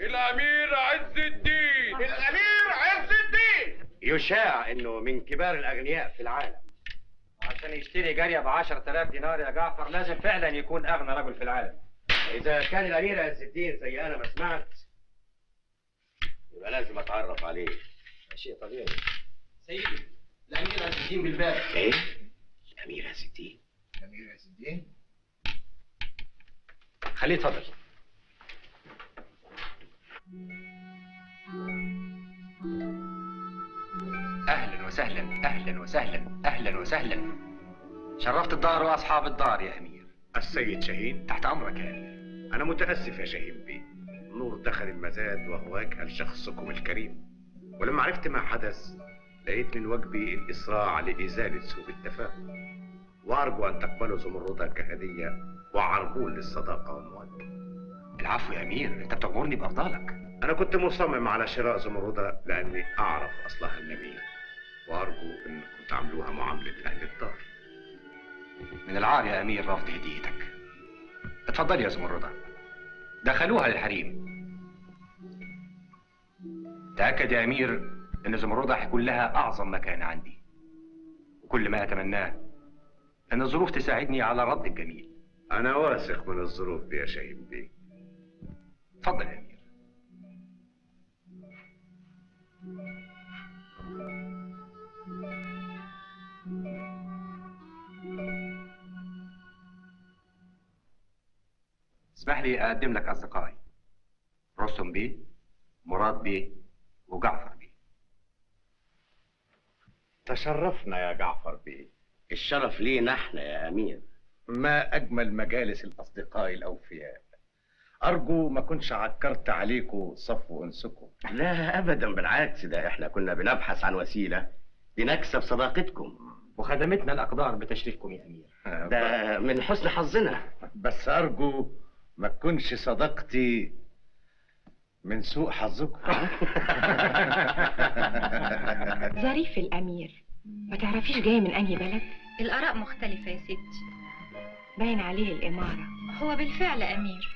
الأمير عز الدين. الامير عز الدين. يشاع إنه من كبار الأغنياء في العالم. عشان يشتري جارية ب 10000 دينار يا جعفر لازم فعلا يكون أغنى رجل في العالم. إذا كان الامير عز الدين زي أنا ما سمعت. يبقى لازم أتعرف عليه. شيء طبيعي. سيدي الأمير عز الدين بالباب إيه؟ الأمير عز الدين الأمير عز الدين خليه يتفضل أهلا وسهلا أهلا وسهلا أهلا وسهلا. شرفت الدار وأصحاب الدار يا أمير. السيد شاهين تحت أمرك يا أمير. أنا متأسف يا شاهين بيه. نور دخل المزاد وهو يجهل شخصكم الكريم. ولما عرفت ما حدث لقيت من واجبي الإسراع لإزالة سوء التفاهم. وأرجو أن تقبلوا زمردة كهدية وعربون للصداقة والمودة. العفو يا أمير أنت بتغمرني بأفضالك. أنا كنت مصمم على شراء زمردة لأني أعرف أصلها النبيل وأرجو أنكم تعاملوها معاملة أهل الدار. من العار يا أمير رفض هديتك. اتفضل يا زمردة دخلوها للحريم تأكد يا أمير إن زمردة هيكون لها أعظم مكان عندي. وكل ما أتمناه إن الظروف تساعدني على رد الجميل. أنا واثق من الظروف دي يا شاهين بيه اتفضل يا أمير. اسمح لي أقدم لك أصدقائي. رستم بيه مراد بيه وجعفر بيه. تشرفنا يا جعفر بيه. الشرف لينا إحنا يا أمير. ما أجمل مجالس الأصدقاء الأوفياء. أرجو ما كنتش عكرت عليكم صفو أنسكم لا ابدا بالعكس ده إحنا كنا بنبحث عن وسيلة لنكسب صداقتكم. وخدمتنا الأقدار بتشريفكم يا أمير. ده من حسن حظنا. بس أرجو ما تكونش صداقتي من سوء حظكم ظريف الأمير. ما تعرفيش جاي من أنهي بلد؟ الآراء مختلفة يا ستي. باين عليه الإمارة. هو بالفعل أمير.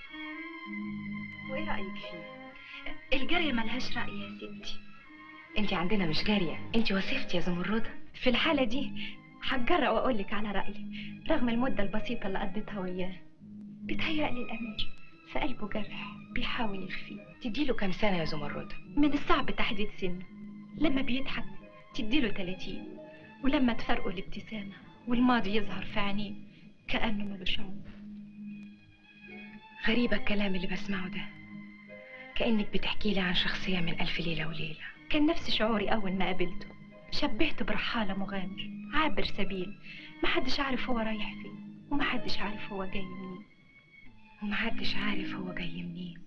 وإيه رأيك فيه؟ الجارية ملهاش رأي يا ستي. أنت عندنا مش جارية. أنت وصفتي يا زمردة. في الحالة دي هتجرأ وأقول لك على رأيي رغم المدة البسيطة اللي قضيتها وياه. بيتهيألي الأمير في قلبه جرح بيحاول يخفيه تديله كام سنة يا زمردة؟ من الصعب تحديد سنه. لما بيضحك تديله 30 ولما تفرقه الابتسامة والماضي يظهر في عينيه كأنه ملوش عمر. غريبة الكلام اللي بسمعه ده. كأنك بتحكي لي عن شخصية من ألف ليلة وليلة. كان نفس شعوري أول ما قابلته. شبهته برحالة مغامر عابر سبيل. محدش عارف هو رايح فين ومحدش عارف هو جاي منين. ومحدش عارف هو جاي منين.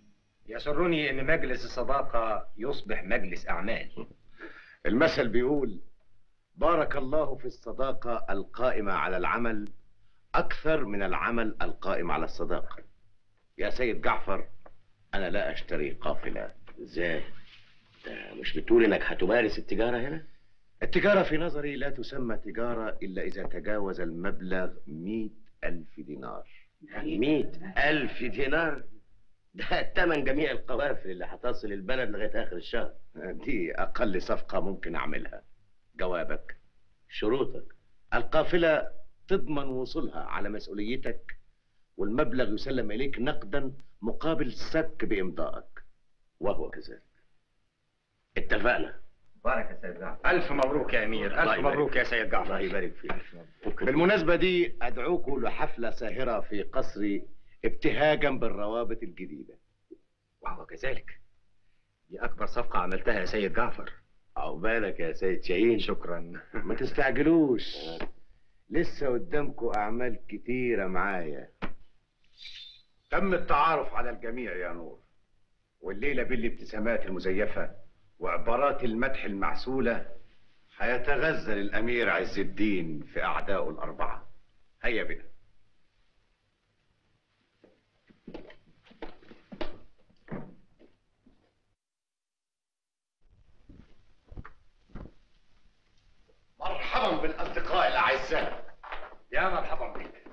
يسرني إن مجلس الصداقة يصبح مجلس أعمال. المثل بيقول بارك الله في الصداقة القائمة على العمل أكثر من العمل القائم على الصداقة. يا سيد جعفر أنا لا أشتري قافلة إزاي ده مش بتقول إنك هتمارس التجارة هنا؟ التجارة في نظري لا تسمى تجارة إلا إذا تجاوز المبلغ مئة ألف دينار. مئة ألف دينار؟ ده تمن جميع القوافل اللي هتصل البلد لغاية آخر الشهر. دي أقل صفقة ممكن أعملها. جوابك. شروطك. القافلة تضمن وصولها على مسؤوليتك والمبلغ يسلم إليك نقدا مقابل سك بإمضائك. وهو كذلك. اتفقنا؟ بارك يا سيد جعفر. ألف مبروك يا أمير ألف مبروك يا سيد جعفر. الله يبارك فيك. بالمناسبة دي أدعوكم لحفلة ساهرة في قصري ابتهاجا بالروابط الجديدة. وكذلك دي أكبر صفقة عملتها يا سيد جعفر. عقبالك يا سيد شاهين. شكرا. ما تستعجلوش. لسه قدامكم أعمال كتيرة معايا. تم التعارف على الجميع يا نور. والليلة بالابتسامات المزيفة وعبارات المدح المعسولة هيتغزل الأمير عز الدين في أعدائه الأربعة. هيا بنا. مرحبا بالأصدقاء الأعزاء. يا مرحبا بك.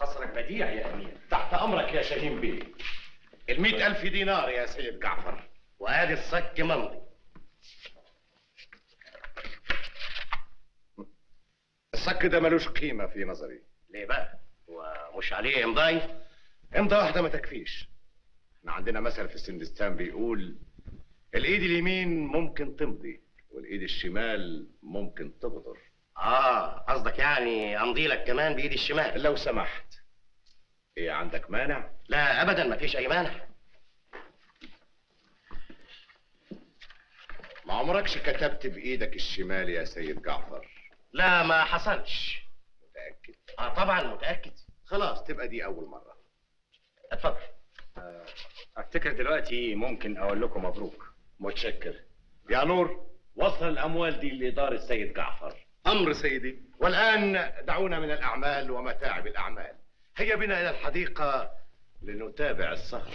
قصرك بديع يا أمير. تحت أمرك يا شاهين بيه. المئة ألف دينار يا سيد جعفر. وادي الصك ممضي. الصك ده ملوش قيمة في نظري. ليه بقى؟ ومش عليه امضاي؟ امضة واحدة ما تكفيش. إحنا عندنا مثل في السندستان بيقول الإيد اليمين ممكن تمضي والإيد الشمال ممكن تغدر. آه قصدك يعني أمضي لك كمان بايدي الشمال. لو سمحت. إيه عندك مانع؟ لا ابدا ما فيش أي مانع. ما عمركش كتبت بإيدك الشمال يا سيد جعفر. لا ما حصلش. متأكد. آه طبعا متأكد. خلاص تبقى دي أول مرة. اتفضل. أفتكر دلوقتي ممكن أقول لكم مبروك. متشكر. يا نور وصل الأموال دي لدار السيد جعفر. أمر سيدي. والآن دعونا من الأعمال ومتاعب الاعمال هيا بنا إلى الحديقة لنتابع السهر.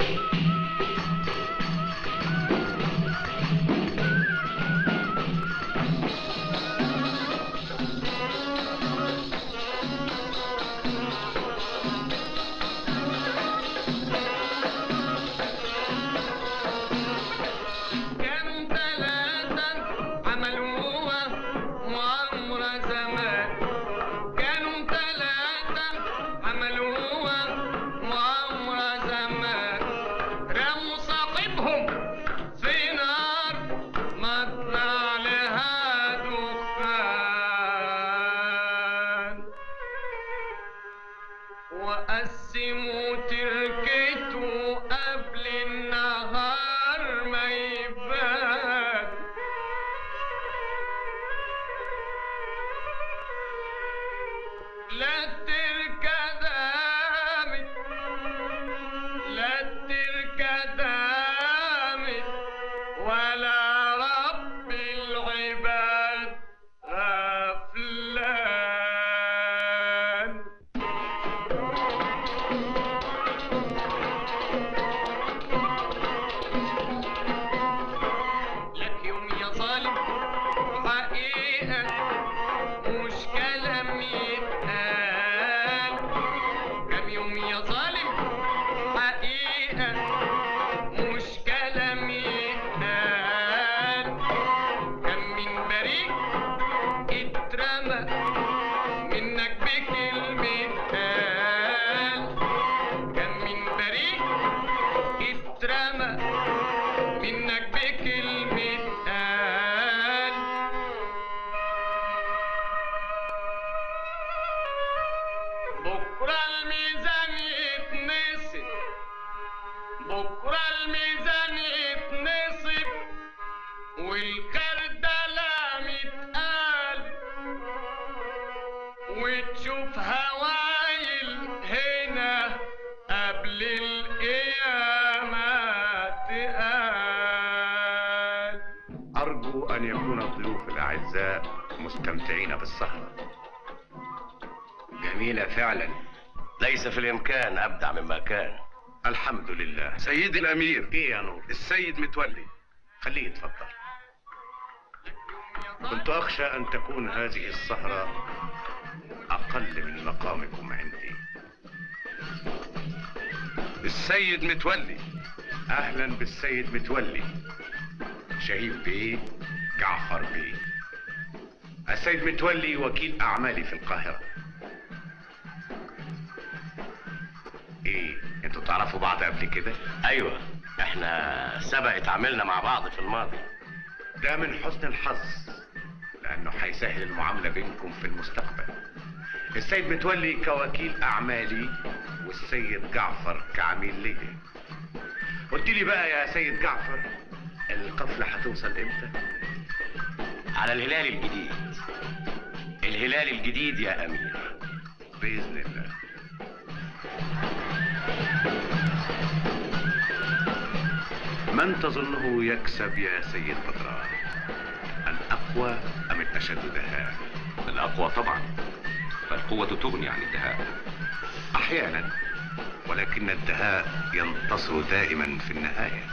فعلا. ليس في الإمكان أبدع مما كان. الحمد لله. سيدي الأمير. إيه يا نور؟ السيد متولي. خليه يتفضل. كنت أخشى أن تكون هذه السهره أقل من مقامكم عندي. السيد متولي. أهلا بالسيد متولي. شهيد بيه جعفر بيه السيد متولي وكيل أعمالي في القاهرة. إيه أنتوا تعرفوا بعض قبل كده؟ أيوه. إحنا سبق اتعاملنا مع بعض في الماضي. ده من حسن الحظ لأنه هيسهل المعاملة بينكم في المستقبل. السيد متولي كوكيل أعمالي والسيد جعفر كعميل ليا. قلت لي بقى يا سيد جعفر القفلة هتوصل إمتى؟ على الهلال الجديد. الهلال الجديد يا أمير. بإذن الله. من تظنه يكسب يا سيد بدران؟ الأقوى أم الأشد دهاء؟ الأقوى طبعا فالقوة تغني عن الدهاء. أحيانا ولكن الدهاء ينتصر دائما في النهاية.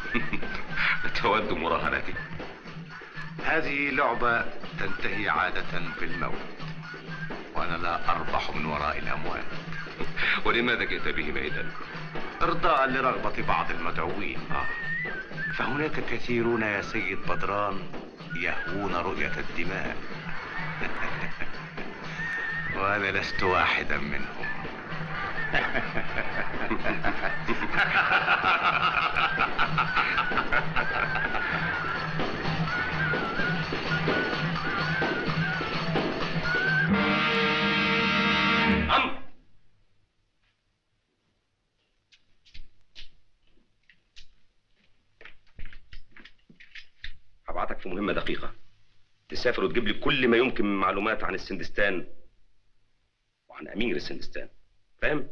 تود مراهنتي. هذه لعبة تنتهي عادة بالموت وأنا لا أربح من وراء الأموال ولماذا جئت بهما إذا؟ إرضاء لرغبة بعض المدعوين. آه. فهناك كثيرون يا سيد بدران يهوون رؤية الدماء. وأنا لست واحدا منهم. هبعتك في مهمة دقيقة. تسافر وتجيب لي كل ما يمكن من معلومات عن السندستان وعن أمير السندستان. فاهم؟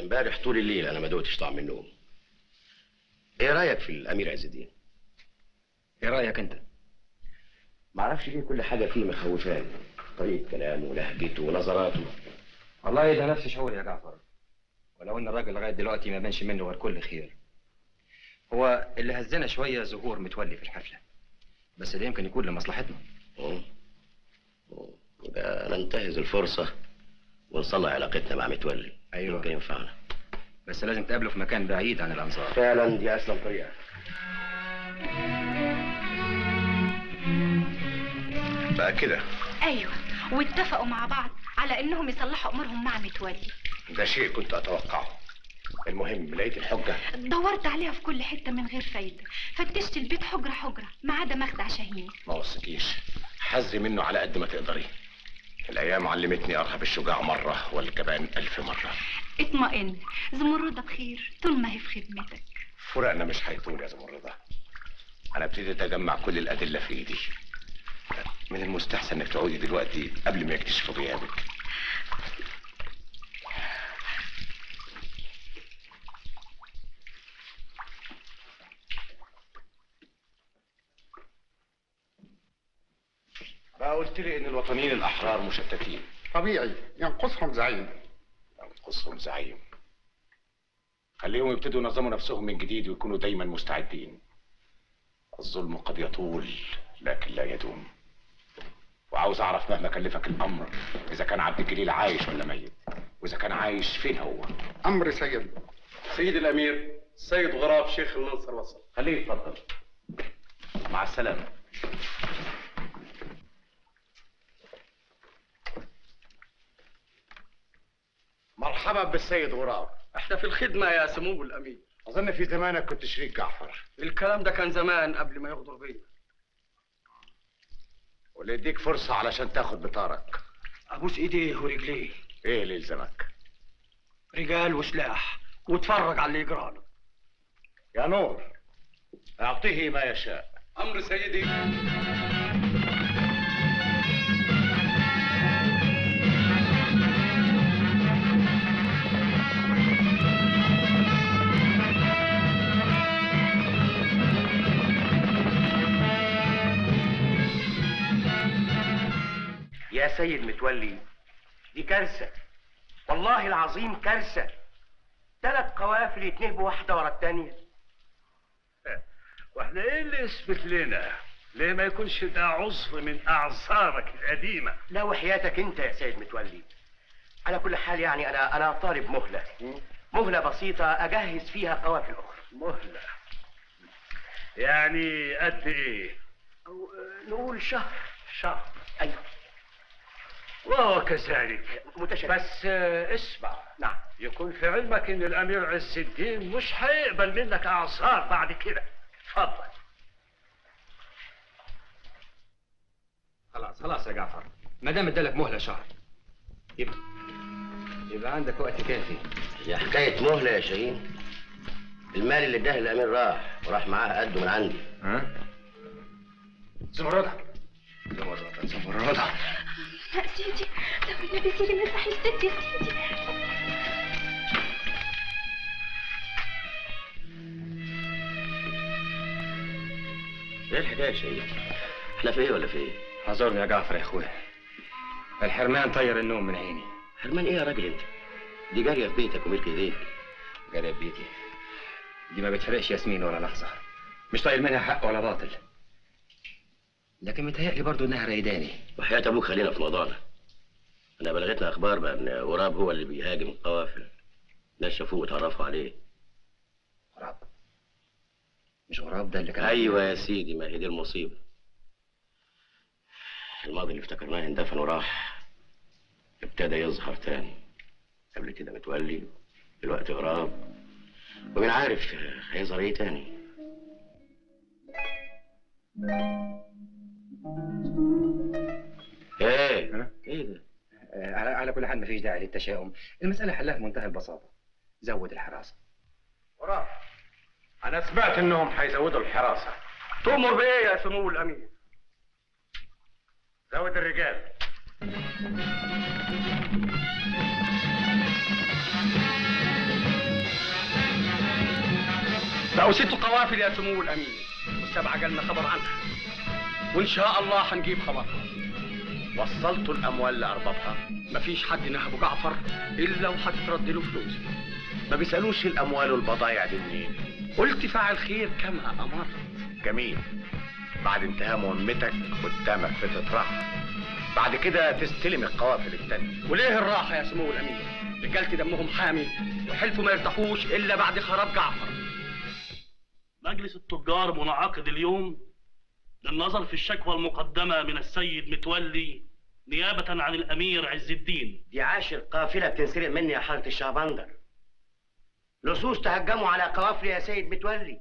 امبارح طول الليل أنا ما دوتش طعم النوم. إيه رأيك في الأمير عز الدين؟ إيه رأيك أنت؟ معرفش ليه كل حاجة فيه مخوفاني. طريقة كلامه ولهجته ونظراته والله ده نفس شعوري يا جعفر. ولو أن الراجل لغاية دلوقتي ما بانش منه غير كل خير. هو اللي هزنا شوية ظهور متولي في الحفلة. بس ده يمكن يكون لمصلحتنا. مم. يبقى ننتهز الفرصة ونصلح علاقتنا مع متولي. أيوه. يمكن ينفعنا. بس لازم تقابله في مكان بعيد عن الانظار فعلا دي أسلم طريقة. بقى كده. أيوه. واتفقوا مع بعض على إنهم يصلحوا أمورهم مع متولي ده شيء كنت أتوقعه. المهم لقيت الحجة. دورت عليها في كل حتة من غير فايدة. فتشت البيت حجرة حجرة ما عدا مخدع شاهين ما وصكيش حذري منه على قد ما تقدري. الأيام علمتني أرهب الشجاع مرة والجبان ألف مرة. اطمئن زمردة بخير طول ما هي في خدمتك. فراقنا مش هيطول يا زمردة. أنا ابتديت أجمع كل الأدلة في إيدي. من المستحسن إنك تعودي دلوقتي قبل ما يكتشفوا غيابك. بقى قلت لي إن الوطنيين الأحرار مشتتين. طبيعي ينقصهم زعيم. ينقصهم زعيم. خليهم يبتدوا ينظموا نفسهم من جديد ويكونوا دايما مستعدين. الظلم قد يطول لكن لا يدوم. وعاوز أعرف مهما كلفك الأمر إذا كان عبد الجليل عايش ولا ميت وإذا كان عايش فين هو؟ أمر سيد. سيد الأمير سيد غراب شيخ المنصر وصل خليه يتفضل مع السلامة. مرحبا بالسيد غراب. إحنا في الخدمة يا سمو الأمير. أظن في زمانك كنت شريك جعفر. الكلام ده كان زمان قبل ما يغدر بيا واللي يديك فرصة علشان تاخد بطارك. أبوس ايديه ورجليه إيه اللي يلزمك؟ رجال وسلاح. واتفرج على اللي يجرانا يا نور أعطيه ما يشاء. أمر سيدي. يا سيد متولي دي كارثة. والله العظيم كارثة. ثلاث قوافل يتنهبوا واحدة ورا التانية. وإحنا إيه اللي يثبت لنا؟ ليه ما يكونش ده عذر من أعذارك القديمة؟ لا وحياتك انت يا سيد متولي. على كل حال يعني أنا أنا طالب مهلة. مهلة بسيطة أجهز فيها قوافل أخرى. مهلة. يعني قد إيه؟ أو نقول شهر. شهر. أيوه. وهو كذلك متشكر. بس آه، اسمع. نعم. يكون في علمك إن الأمير عز الدين مش هيقبل منك أعذار بعد كده. اتفضل خلاص خلاص يا جعفر. ما دام ادالك مهلة شهر. يبقى يبقى عندك وقت كافي. هي حكاية مهلة يا شاهين. المال اللي اداه الأمير راح وراح معاه قده من عندي. ها؟ زمردة زمردة زمردة لا سيدي لو النبي سيدي ما الست يا سيدي. إيه الحكاية يا شاهين؟ إحنا في إيه ولا في إيه؟ اعذرني يا جعفر يا اخويا الحرمان طير النوم من عيني. حرمان إيه يا راجل أنت؟ دي جارية في بيتك وملك إيديك. جارية في بيتي. دي ما بتفرقش ياسمين ولا لحظة. مش طايل منها حق ولا باطل. لكن متهيألي برضو إنها رايداني. وحياة أبوك خلينا في موضوعنا أنا بلغتنا أخبار بأن غراب هو اللي بيهاجم القوافل. ناس شافوه واتعرفوا عليه. غراب مش غراب ده اللي كان أيوه يا سيدي ما هي دي المصيبة. الماضي اللي افتكرناه اندفن وراح. ابتدى يظهر تاني. قبل كده متولي دلوقتي غراب. ومين عارف هيظهر إيه تاني. إيه. إيه. ده؟ آه، على على كل حال مفيش داعي للتشاؤم. المسألة حلها بمنتهى البساطة. زود الحراسة. وراه. أنا سمعت إنهم هيزودوا الحراسة. تؤمر بإيه يا سمو الأمير؟ زود الرجال. بقوا ست قوافل يا سمو الأمير. والسبعه جالنا خبر عنها. وإن شاء الله هنجيب خبرها وصلتوا الأموال لأربابها. مفيش حد نهبه جعفر إلا وهتترد له فلوس. ما بيسألوش الأموال والبضايع دي منين. قلت فاعل خير كما أمرت. جميل. بعد انتهاء مهمتك قدامك راحة بعد كده تستلم القوافل التانية. وليه الراحة يا سمو الأمير؟ رجالتي دمهم حامي وحلفوا ما يرتاحوش إلا بعد خراب جعفر. مجلس التجار منعقد اليوم للنظر في الشكوى المقدمة من السيد متولي نيابة عن الأمير عز الدين. دي عاشر قافلة بتنسرق مني يا حارة الشعبندر. لصوص تهجموا على قوافل يا سيد متولي.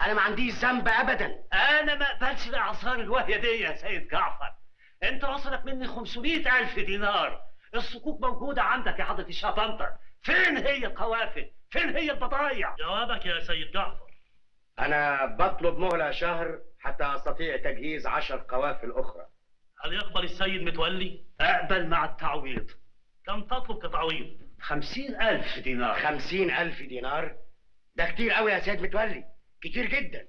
أنا ما عنديش ذنب ابدا. أنا ما أقبلش الأعصار الواهية دي يا سيد جعفر. أنت وصلك مني 500 ألف دينار. الصكوك موجودة عندك يا حضرة الشابندر فين هي القوافل؟ فين هي البضايع؟ جوابك يا سيد جعفر. أنا بطلب مهلة شهر حتى أستطيع تجهيز عشر قوافل أخرى. هل يقبل السيد متولي؟ أقبل مع التعويض. كم تطلب كتعويض؟ خمسين ألف دينار. خمسين ألف دينار؟ ده كتير قوي يا سيد متولي. كتير جدا.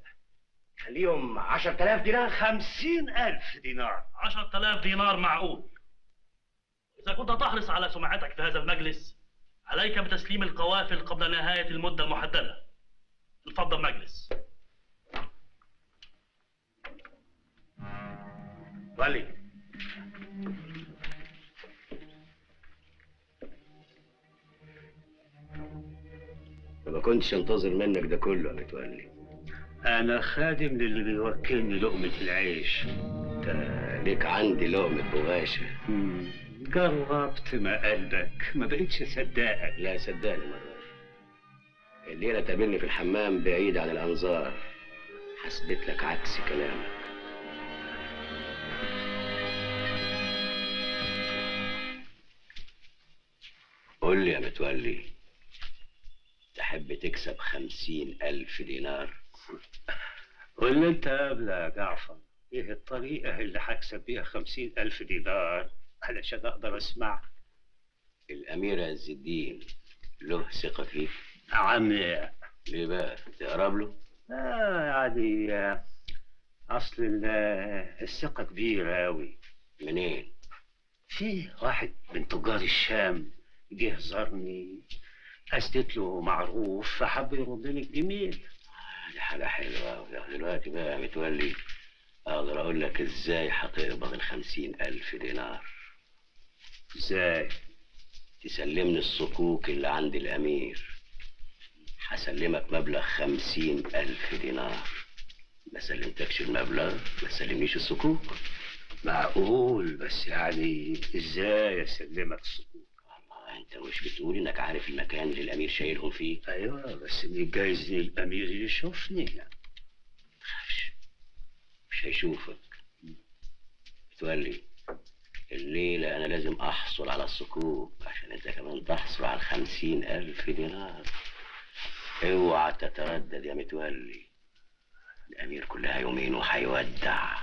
خليهم عشر تلاف دينار. خمسين ألف دينار. عشر تلاف دينار معقول. إذا كنت تحرص على سمعتك في هذا المجلس عليك بتسليم القوافل قبل نهاية المدة المحددة. تفضل مجلس. ولي ما كنتش انتظر منك ده كله يا متولي. أنا خادم للي بيوكلني لقمة العيش. ده ليك عندي لقمة بغاشة. جربت ما قلبك ما بقتش أصدقك. لا صدقني مرة الليلة تقابلني في الحمام بعيد عن الأنظار. حسبت لك عكس كلامك. قول لي يا متولي تحب تكسب خمسين ألف دينار؟ قول لي أنت يا جعفر إيه الطريقة اللي هكسب بيها خمسين ألف دينار علشان أقدر أسمع؟ الأمير عز الدين له ثقة فيك؟ عمي ليه بقى؟ تقرب له؟ آه يعني آه، أصل آه، الثقة كبيرة أوي. منين؟ في واحد من تجار الشام جه زارني أسدت له معروف فحب يردني الجميل دي حاجة حلوة أوي دلوقتي بقى يا متولي أقدر أقول لك إزاي هتقبض الخمسين ألف دينار؟ إزاي؟ تسلمني الصكوك اللي عند الأمير. هسلمك مبلغ خمسين ألف دينار. ما سلمتكش المبلغ؟ ما تسلمنيش الصكوك؟ معقول بس يعني إزاي أسلمك الصكوك؟ انت مش بتقول انك عارف المكان اللي الامير شايلهم فيه؟ أيوه بس من جايز الأمير يشوفني مش هيشوفك. متولي الليلة أنا لازم أحصل على الصكوك عشان أنت كمان تحصل على الخمسين ألف دينار. أوعى تتردد يا متولي. الأمير كلها يومين وهيودع.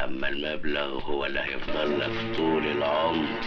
أما المبلغ هو اللي هيفضل لك طول العمر.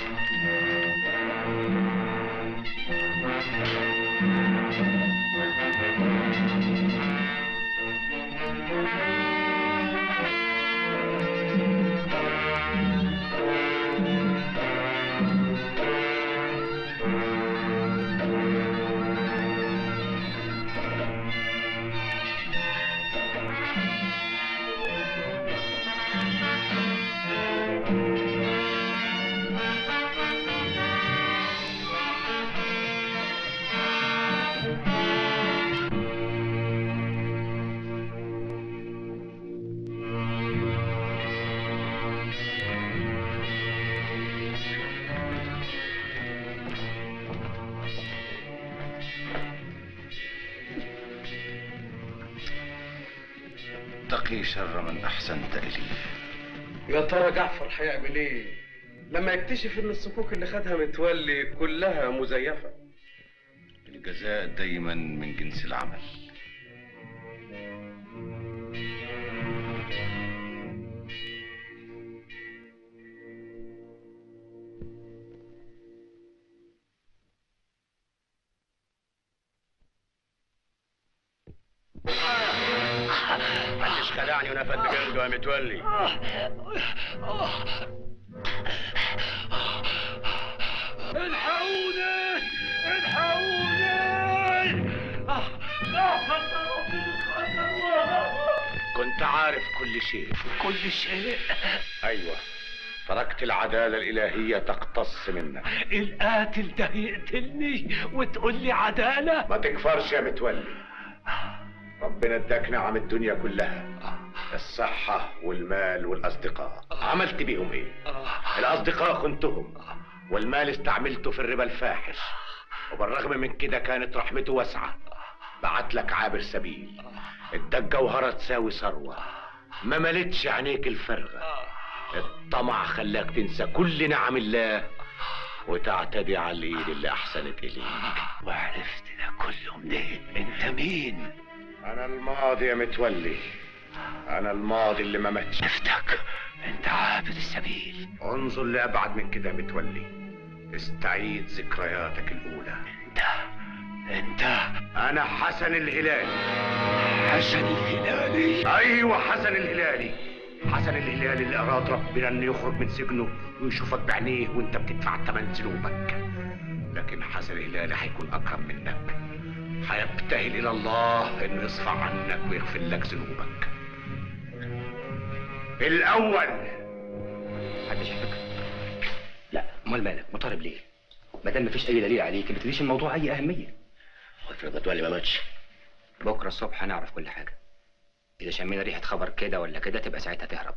تقي شر من أحسنت إليه. يا ترى جعفر هيعمل إيه؟ لما يكتشف إن الصكوك اللي خدها متولي كلها مزيفة. الجزاء دايما من جنس العمل. متولي الحقوني الحقوني كنت عارف كل شيء. كل شيء. أيوة. تركت العدالة الإلهية تقتص منك. القاتل ده يقتلني وتقول لي عدالة؟ ما تكفرش يا متولي. ربنا اداك نعم الدنيا كلها. الصحة والمال والأصدقاء. عملت بيهم إيه؟ الأصدقاء خنتهم والمال استعملته في الربا الفاحش. وبالرغم من كده كانت رحمته واسعة. بعت لك عابر سبيل. اداك جوهرة تساوي ثروة. ما ملتش عينيك الفارغة الطمع خلاك تنسى كل نعم الله وتعتدي على الايد اللي احسنت اليك وعرفت ده كله منين؟ انت مين أنا الماضي يا متولي. أنا الماضي اللي ما ماتش. شفتك. أنت عابر السبيل. انظر لأبعد من كده متولي. استعيد ذكرياتك الأولى. أنت أنت. أنا حسن الهلالي. حسن الهلالي. أيوه حسن الهلالي. حسن الهلالي اللي أراد ربنا إنه يخرج من سجنه ويشوفك بعينيه وأنت بتدفع ثمن ذنوبك. لكن حسن الهلالي هيكون أكرم منك. هيبتهل إلى الله إنه يصفى عنك ويغفر لك ذنوبك. الأول. حد شافك؟ لا أمال مالك مطالب ليه؟ ما دام مفيش أي دليل عليك ما تديش الموضوع أي أهمية. افرض متولي ما ماتش. بكرة الصبح هنعرف كل حاجة. إذا شمينا ريحة خبر كده ولا كده تبقى ساعتها تهرب.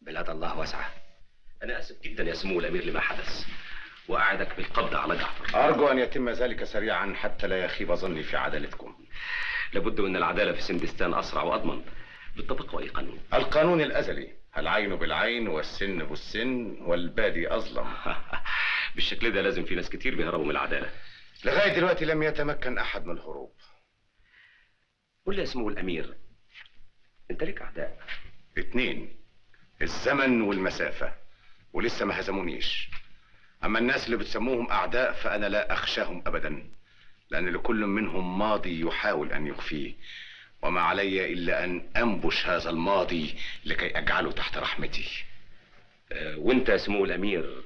بلاد الله واسعة. أنا آسف جدا يا سمو الأمير لما حدث. وأعدك بالقبض على جعفر. أرجو أن يتم ذلك سريعا حتى لا يخيب ظني في عدالتكم. لابد من العدالة في سندستان أسرع وأضمن. بالطبق وأي قانون؟ القانون الأزلي. العين بالعين والسن بالسن والبادي أظلم. بالشكل ده لازم في ناس كتير بيهربوا من العدالة. لغاية دلوقتي لم يتمكن أحد من الهروب. قول لي يا سمو الأمير أنت ليك أعداء. اتنين الزمن والمسافة ولسه ما هزمونيش. أما الناس اللي بتسموهم أعداء فأنا لا أخشاهم أبدا لأن لكل منهم ماضي يحاول أن يخفيه. وما علي إلا أن أنبش هذا الماضي لكي أجعله تحت رحمتي. آه، وأنت يا سمو الأمير.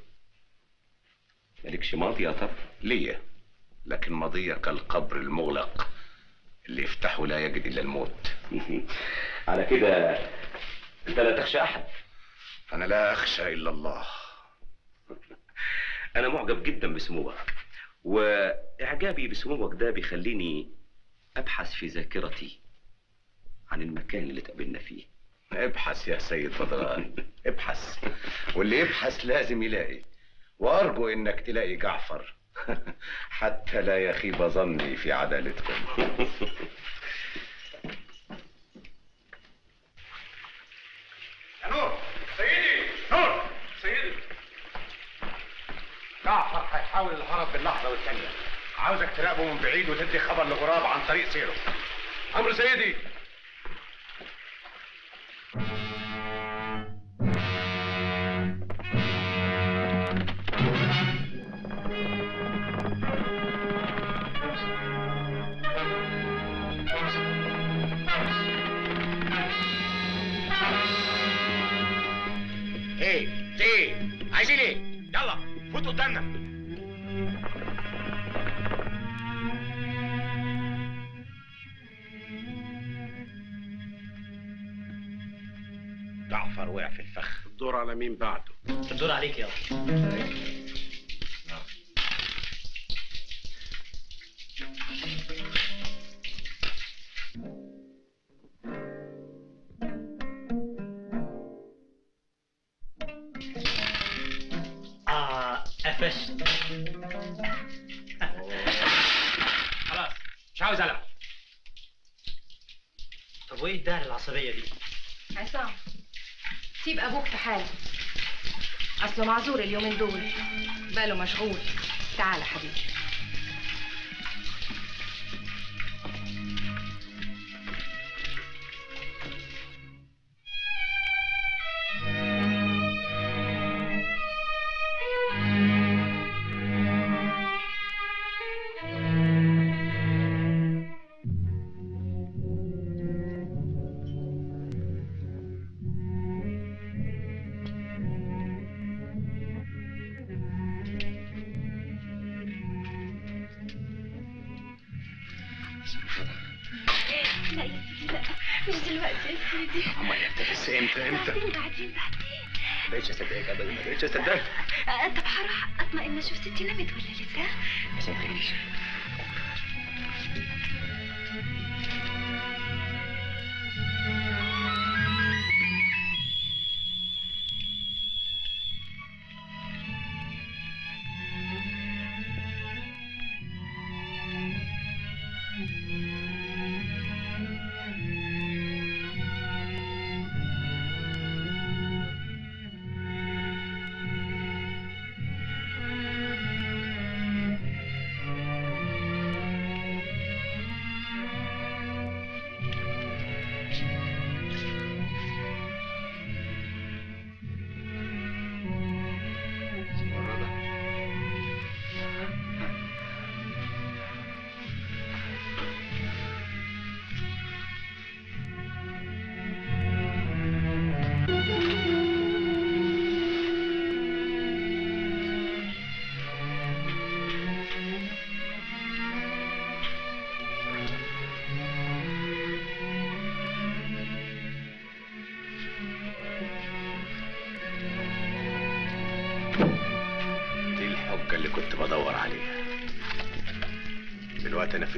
مالكش ماضي يا ترى ليا لكن ماضية كالقبر المغلق اللي يفتحه لا يجد إلا الموت. على كده أنت لا تخشى أحد. أنا لا أخشى إلا الله. أنا معجب جدا بسموك. وإعجابي بسموك ده بيخليني أبحث في ذاكرتي. عن المكان اللي اتقابلنا فيه. ابحث يا سيد فضلان. ابحث. واللي يبحث لازم يلاقي. وأرجو إنك تلاقي جعفر. حتى لا يخيب ظني في عدالتكم. يا نور سيدي نور سيدي. جعفر هيحاول الهرب باللحظة والثانية. عاوزك تراقبه من بعيد وتدي خبر لغراب عن طريق سيره. أمر سيدي. إيه parlamentado. Durarik je. اليومين دول. باله مشغول. تعال حبيبي.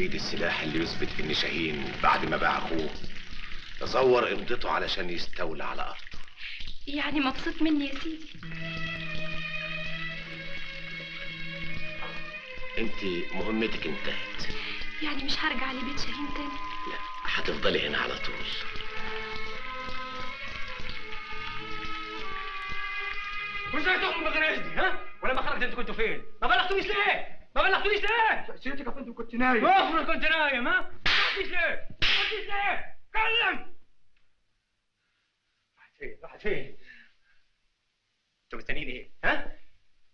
ايدي السلاح اللي يثبت ان شاهين بعد ما باع أخوه تزور قبضته علشان يستولى على أرضه يعني مبسوط مني يا سيدي أنت مهمتك انتهت يعني مش هرجع لبيت شاهين تاني هتفضلي هنا على طول وازاي تؤمن بغير اذني ها؟ ولما خرجت أنتوا كنتوا فين؟ ما بلغتونيش ليه؟ ما بلغتونيش ليه؟ سيرتك يا فندم كنت نايم المفروض كنت نايم ها؟ ما قلتيش ليه؟ ما قلتيش ليه؟ كلم راحت فين؟ راحت فين؟ أنتوا مستنيين إيه؟ ها؟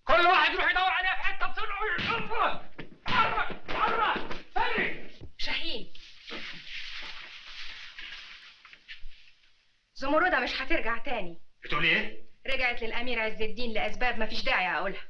كل واحد يروح يدور عليها في حتة بسرعة ويشوفها بره بره هري شاهين زمردة مش هترجع تاني بتقولي إيه؟ رجعت للأمير عز الدين لأسباب مفيش داعي أقولها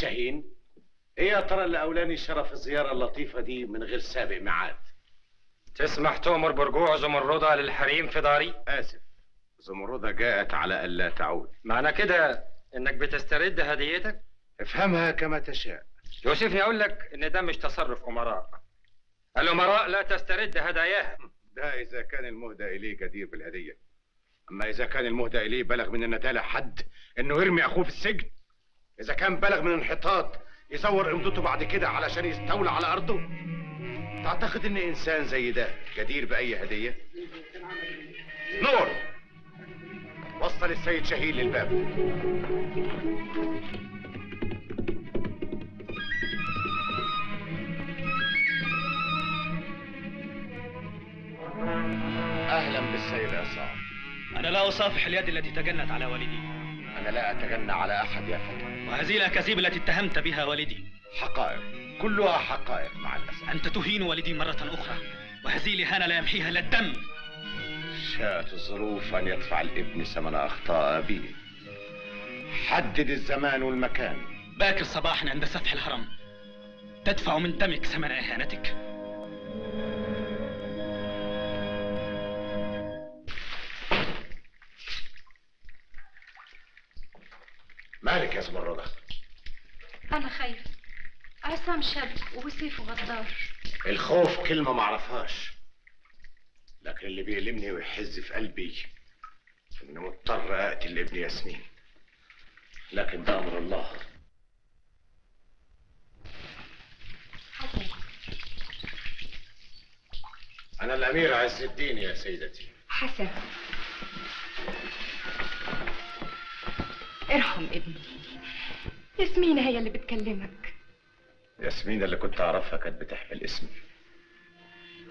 شاهين. إيه يا ترى اللي اولاني شرف الزيارة اللطيفة دي من غير سابق ميعاد. تسمح تؤمر برجوع زمردة للحريم في داري؟ آسف. زمردة جاءت على ألا تعود. معنى كده إنك بتسترد هديتك؟ افهمها كما تشاء. يوسفني أقول لك إن ده مش تصرف أمراء. الأمراء لا تسترد هداياها ده إذا كان المهدى إليه جدير بالهدية. أما إذا كان المهدى إليه بلغ من الندالة حد إنه يرمي أخوه في السجن. إذا كان بلغ من الانحطاط يزور امضته بعد كده علشان يستولى على أرضه. تعتقد إن إنسان زي ده جدير بأي هدية؟ نور! وصل السيد شاهين للباب. أهلا بالسيد عصام. أنا لا أصافح اليد التي تجنت على والدي. أنا لا اتجنى على أحد يا فتى وهذه الأكاذيب التي اتهمت بها والدي. حقائق. كلها حقائق مع الأسف. أنت تهين والدي مرة أخرى وهذه الإهانة لا يمحيها إلا الدم. شاءت الظروف أن يدفع الابن ثمن أخطاء ابيه حدد الزمان والمكان. باكر صباحا عند سفح الهرم. تدفع من دمك ثمن إهانتك. مالك يا زمردة أنا خايف عصام شاب وسيفه غدار الخوف كلمة معرفهاش لكن اللي بيألمني ويحز في قلبي إني مضطر أقتل ابن ياسمين. لكن ده أمر الله. أنا الأمير عز الدين يا سيدتي. حسن. ارحم ابني. ياسمينة هي اللي بتكلمك. ياسمين اللي كنت أعرفها كانت بتحمل اسمي.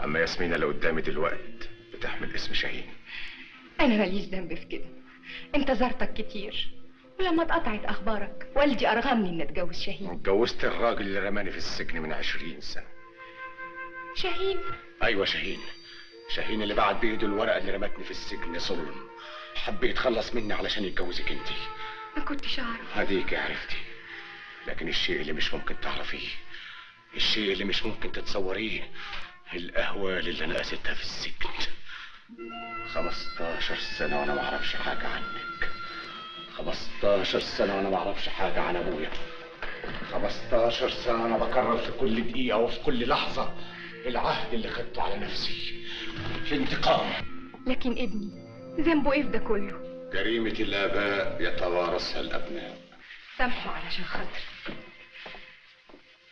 أما ياسمين اللي قدامي دلوقتي بتحمل اسم شاهين. أنا ماليش ذنب في كده. انتظرتك كتير. ولما اتقطعت أخبارك والدي أرغمني إن أتجوز شاهين. اتجوزت الراجل اللي رماني في السجن من عشرين سنة. شاهين؟ أيوة شاهين. شاهين اللي بعت بإيده الورقة اللي رمتني في السجن ظلم. حب يتخلص مني علشان يتجوزك أنتي. ما كنتش أعرف. هديك عرفتي. لكن الشيء اللي مش ممكن تعرفيه الشيء اللي مش ممكن تتصوريه الأهوال اللي أنا قاستها في السجن. 15 سنة وأنا ما أعرفش حاجة عنك. 15 سنة وأنا ما أعرفش حاجة عن أبويا. 15 سنة أنا بكرر في كل دقيقة وفي كل لحظة العهد اللي خدته على نفسي. الانتقام لكن ابني ذنبه إيه في ده كله؟ جريمة الآباء يتوارثها الأبناء. سامحه علشان خاطر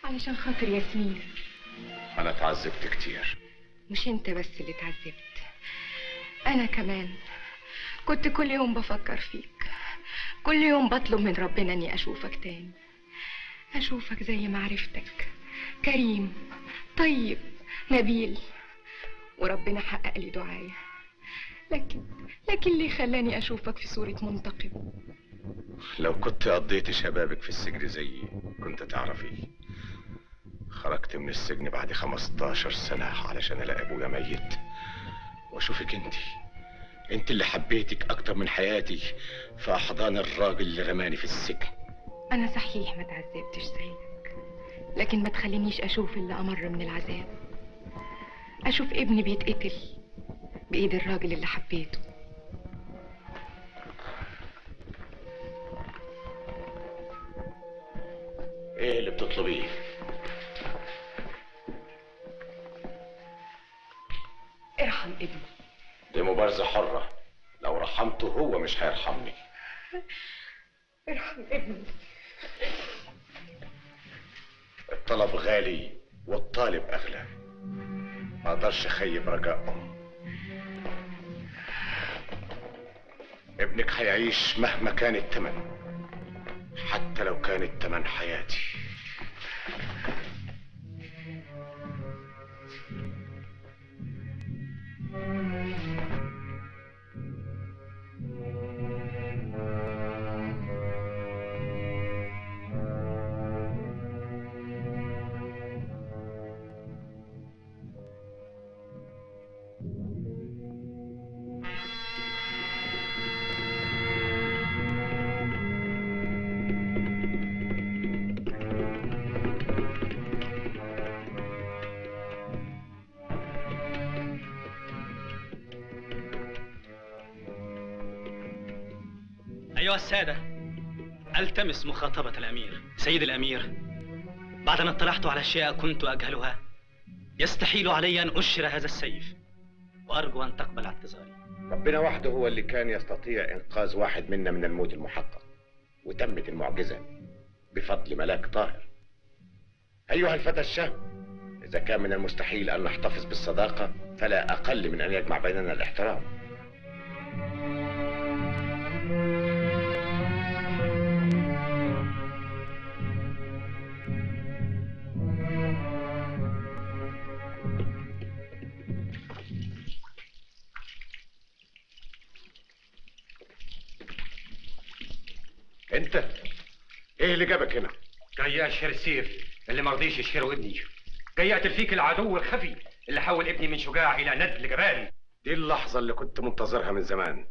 علشان خاطر ياسمين أنا اتعذبت كتير. مش أنت بس اللي اتعذبت أنا كمان. كنت كل يوم بفكر فيك. كل يوم بطلب من ربنا إني أشوفك تاني. أشوفك زي ما عرفتك كريم طيب نبيل. وربنا حقق لي دعايا لكن لكن اللي خلاني أشوفك في صورة منتقم؟ لو كنت قضيت شبابك في السجن زيي كنت تعرفي. خرجت من السجن بعد 15 سنة علشان ألاقي أبويا ميت. وأشوفك أنت. أنت اللي حبيتك أكتر من حياتي. في احضان الراجل اللي رماني في السجن. أنا صحيح ما تعذبتش زيك لكن ما تخلينيش أشوف اللي أمر من العذاب. أشوف ابني بيتقتل. بإيد الراجل اللي حبيته. إيه اللي بتطلبيه ارحم ابني. دي مبارزة حرة. لو رحمته هو مش هيرحمني. ارحم ابني. الطلب غالي والطالب أغلى. ما أقدرش أخيب رجائهم ابنك هيعيش مهما كان التمن حتى لو كان التمن حياتي. السادة. ألتمس مخاطبة الأمير. سيد الأمير بعد أن اطلعت على أشياء كنت أجهلها يستحيل علي أن أشر هذا السيف وأرجو أن تقبل اعتذاري. ربنا وحده هو اللي كان يستطيع إنقاذ واحد منا من الموت المحقق وتمت المعجزة بفضل ملاك طاهر. أيها الفتى الشهم إذا كان من المستحيل أن نحتفظ بالصداقة فلا أقل من أن يجمع بيننا الاحترام. أنت إيه اللي جابك هنا؟ جاي اشهر السيف اللي ما رضيش يشهره ابني. جاي اقتل فيك العدو الخفي اللي حول ابني من شجاع إلى ندل جبان دي اللحظة اللي كنت منتظرها من زمان.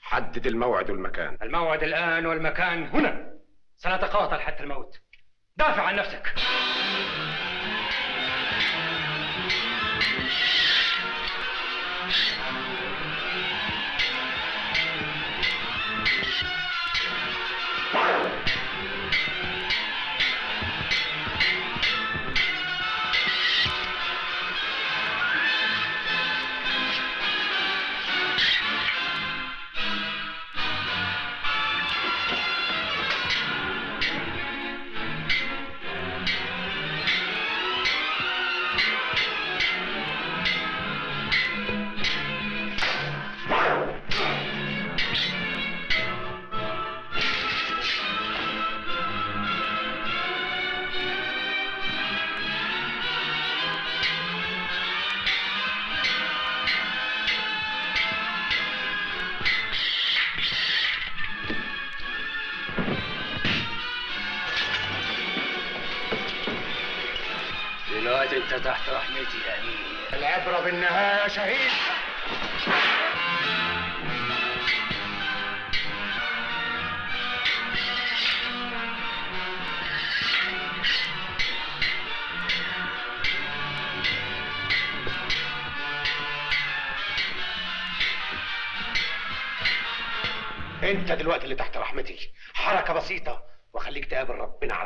حدد الموعد والمكان. الموعد الآن والمكان هنا. سنتقاتل حتى الموت. دافع عن نفسك.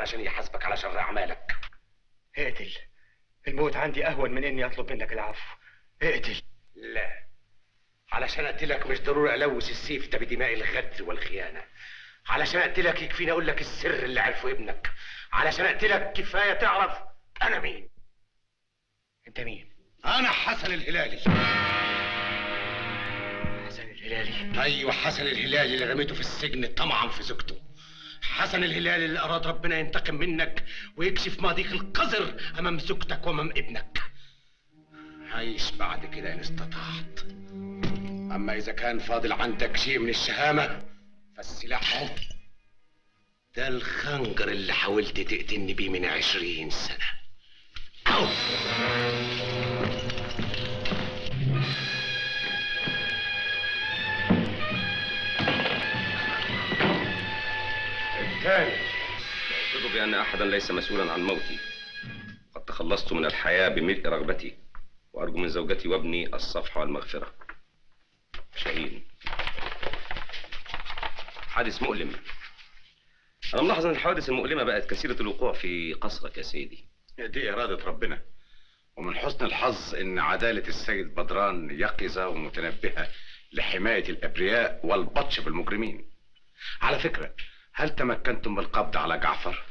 علشان يحاسبك على شر أعمالك. اقتل. الموت عندي أهون من إني أطلب منك العفو. اقتل. لا. علشان أقتلك مش ضروري ألوث السيف ده بدماء الغدر والخيانة. علشان أقتلك يكفيني أقول لك السر اللي عرفه ابنك. علشان أقتلك كفاية تعرف أنا مين. أنت مين؟ أنا حسن الهلالي. حسن الهلالي. أيوه حسن الهلالي اللي رميته في السجن طمعا في زوجته. حسن الهلالي اللي أراد ربنا ينتقم منك ويكشف ماضيك القذر أمام زوجتك وأمام ابنك. عيش بعد كده إن استطعت. أما إذا كان فاضل عندك شيء من الشهامة فالسلاح اهو ده الخنجر اللي حاولت تقتلني بيه من عشرين سنة. أو. الثاني أعتقد بأن أحدا ليس مسؤولا عن موتي. قد تخلصت من الحياة بملء رغبتي وأرجو من زوجتي وابني الصفح والمغفرة. شاهين. حادث مؤلم. أنا ملاحظ أن الحوادث المؤلمة بقت كثيرة الوقوع في قصرك يا سيدي. دي إرادة ربنا. ومن حسن الحظ إن عدالة السيد بدران يقظة ومتنبهة لحماية الأبرياء والبطش بالمجرمين. على فكرة هل تمكنتم بالقبض على جعفر؟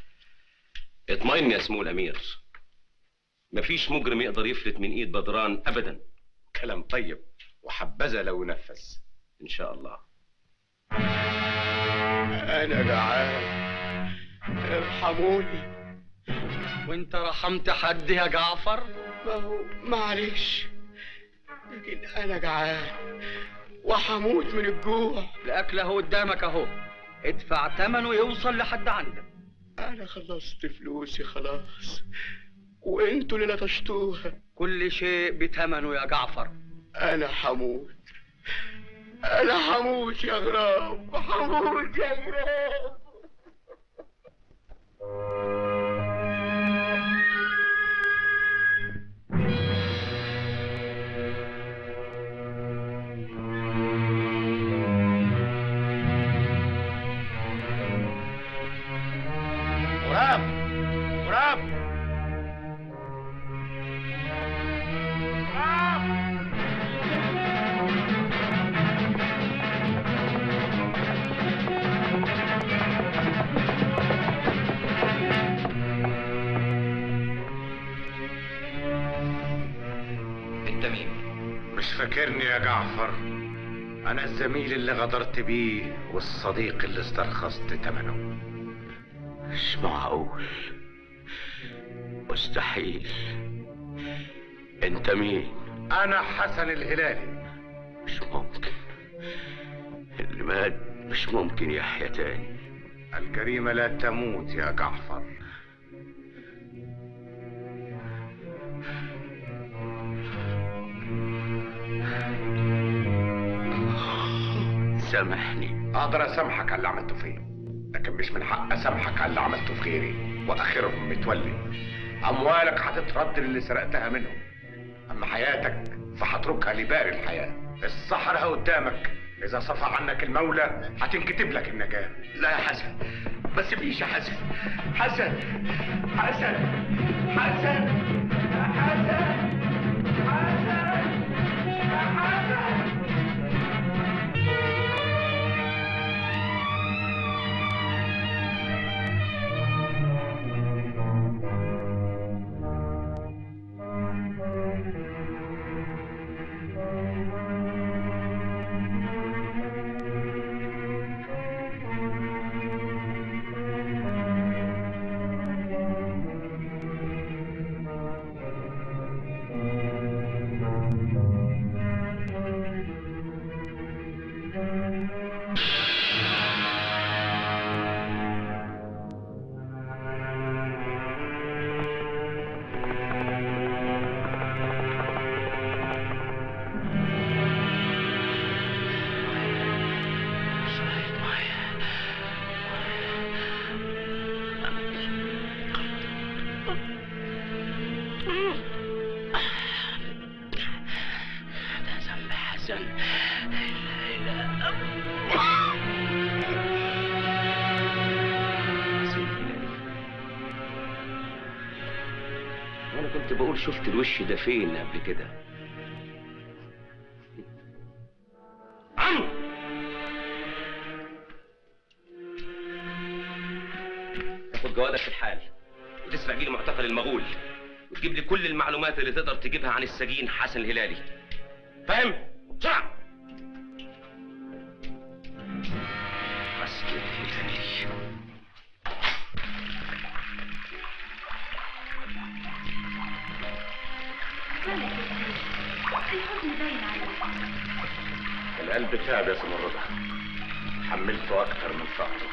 اطمئن يا سمو الأمير. مفيش مجرم يقدر يفلت من إيد بدران أبدا. كلام طيب وحبذا لو نفذ. إن شاء الله. أنا جعان. ارحموني. وإنت رحمت حد يا جعفر؟ ما هو معلش. لكن أنا جعان. وحموت من الجوع. الأكل أهو قدامك أهو. ادفع ثمنه يوصل لحد عندك. أنا خلصت فلوسي خلاص. وانتوا اللي لطشتوها كل شيء بثمنه يا جعفر. أنا حموت. أنا حموت يا غراب. حموت يا غراب. الزميل اللي غدرت بيه والصديق اللي استرخصت ثمنه مش معقول. مستحيل. انت مين؟ أنا حسن الهلالي. مش ممكن. اللي مات مش ممكن يحيا تاني. الجريمة لا تموت يا جعفر. سامحني. أقدر أسامحك على اللي عملته فيا لكن مش من حق أسامحك على اللي عملته في غيري وأخرهم متولي. أموالك هتترد للي سرقتها منهم أما حياتك فهتركها لبار الحياة. الصحراء قدامك إذا صفى عنك المولى هتنكتب لك النجاة. لا يا حسن ما تسيبنيش يا حسن. حسن حسن حسن يا حسن حسن يا حسن. الوش ده فين قبل كده. عمرو تاخد جوادك في الحال. وتسرق لي معتقل المغول. وتجيب لي كل المعلومات اللي تقدر تجيبها عن السجين حسن الهلالي. فاهم؟ بسرعة القلب تعب يا سمردة حملته أكتر من طاقته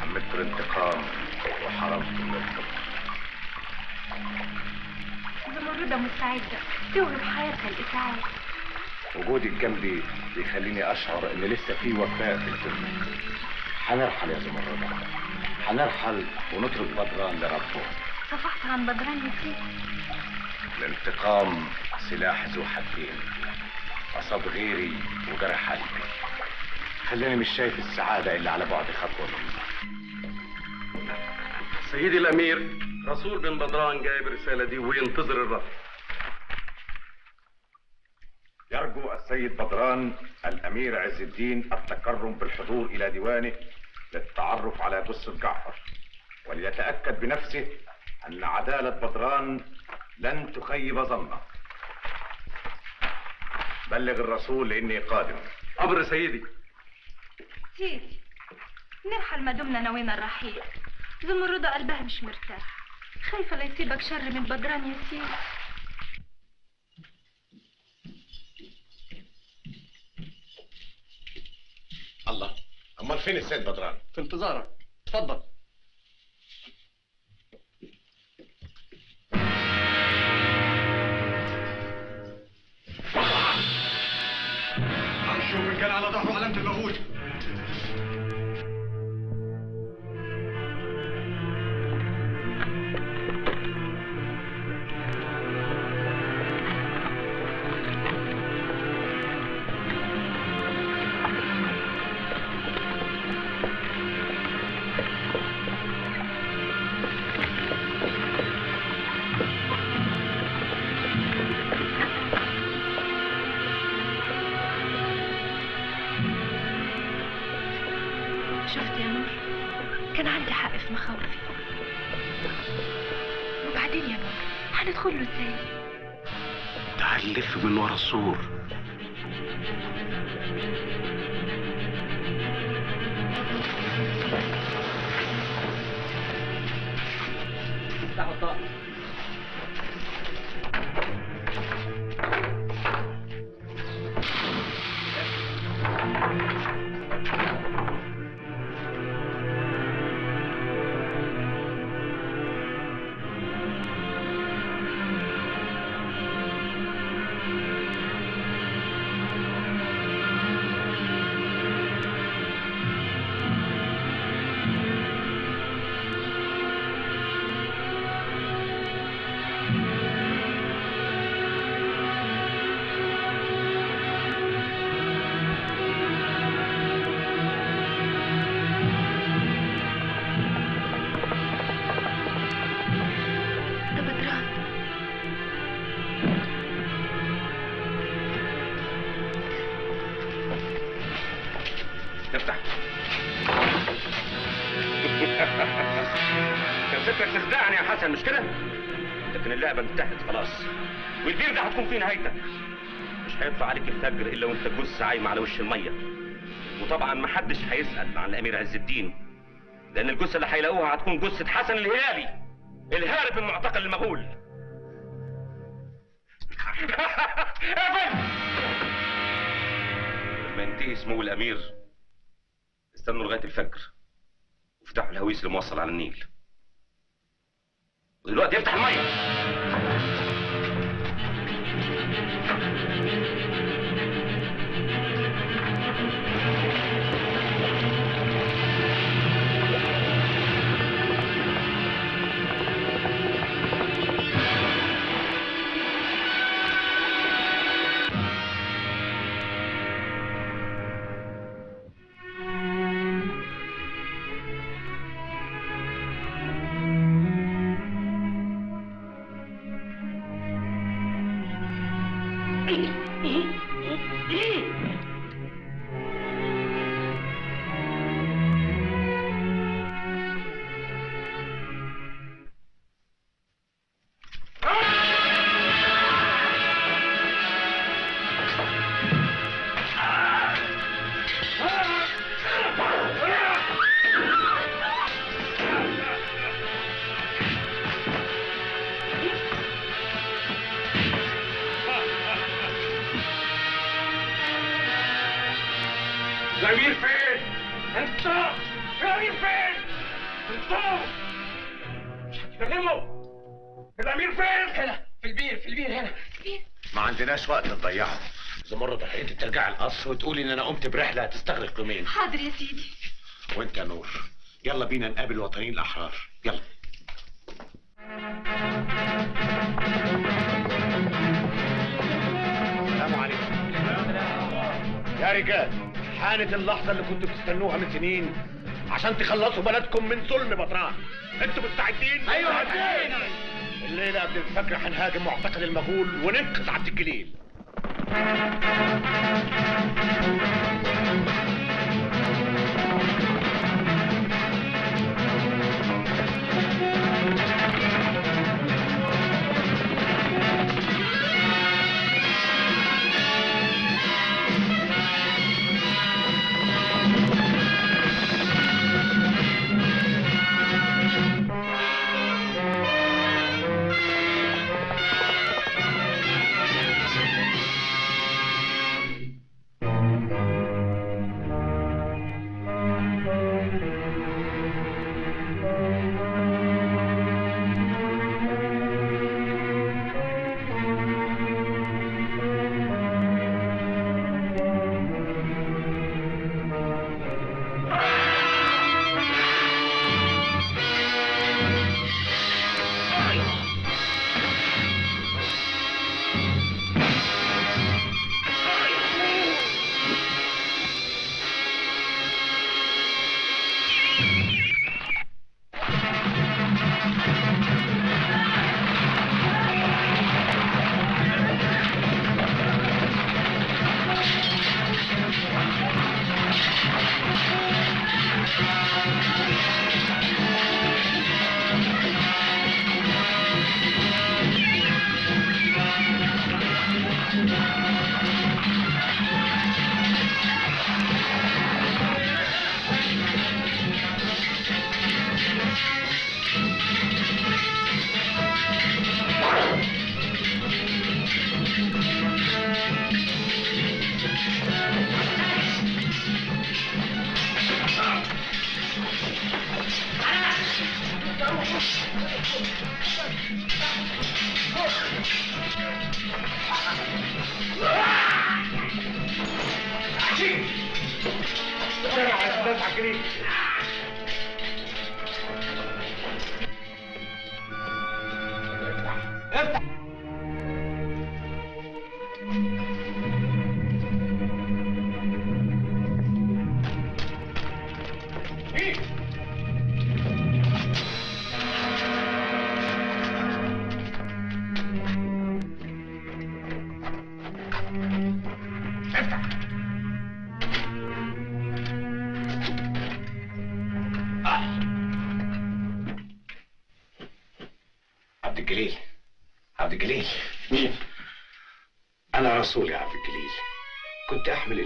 حملته الانتقام وحرمته من الحب زمردة مستعدة توهب حياتها الإسعاف وجودك جنبي بيخليني أشعر إن لسه في وفاء في الدنيا. هنرحل يا زمردة هنرحل ونترك بدران لربه. صفحت عن بدران نسيت الانتقام سلاح ذو حدين. أصاب غيري وجرح قلبي خلاني مش شايف السعادة إلا على بعد خطوة مني سيدي الأمير رسول بن بدران جايب الرسالة دي وينتظر الرد يرجو السيد بدران الأمير عز الدين التكرم بالحضور إلى ديوانه للتعرف على جثة جعفر وليتأكد بنفسه أن عدالة بدران لن تخيب ظنه. بلغ الرسول إني قادم. أمر سيدي. سيدي نرحل ما دمنا نوينا الرحيل. زمردة قلبها مش مرتاح. خايفة لا يصيبك شر من بدران يا سيدي. الله أمال فين السيد بدران؟ في انتظارك. اتفضل كان على ظهره علامة المغول عايمة على وش المية. وطبعا محدش هيسأل عن الأمير عز الدين لأن الجثة اللي هيلاقوها هتكون جثة حسن الهلالي الهارب من معتقل المغول. لما ينتهي سمو الأمير استنوا لغاية الفجر وافتحوا الهويس اللي موصل على النيل. ودلوقتي افتح المية! القصر وتقولي إن أنا قمت برحلة هتستغرق يومين. حاضر يا سيدي. وأنت يا نور. يلا بينا نقابل الوطنيين الأحرار. يلا. السلام عليكم. يا رجال حانت اللحظة اللي كنتوا بتستنوها من سنين عشان تخلصوا بلدكم من ظلم بطران. أنتوا مستعدين؟ أيوة، مستعدين. الليلة قبل الفجر هنهاجم معتقل المغول وننقذ عبد الجليل. افتح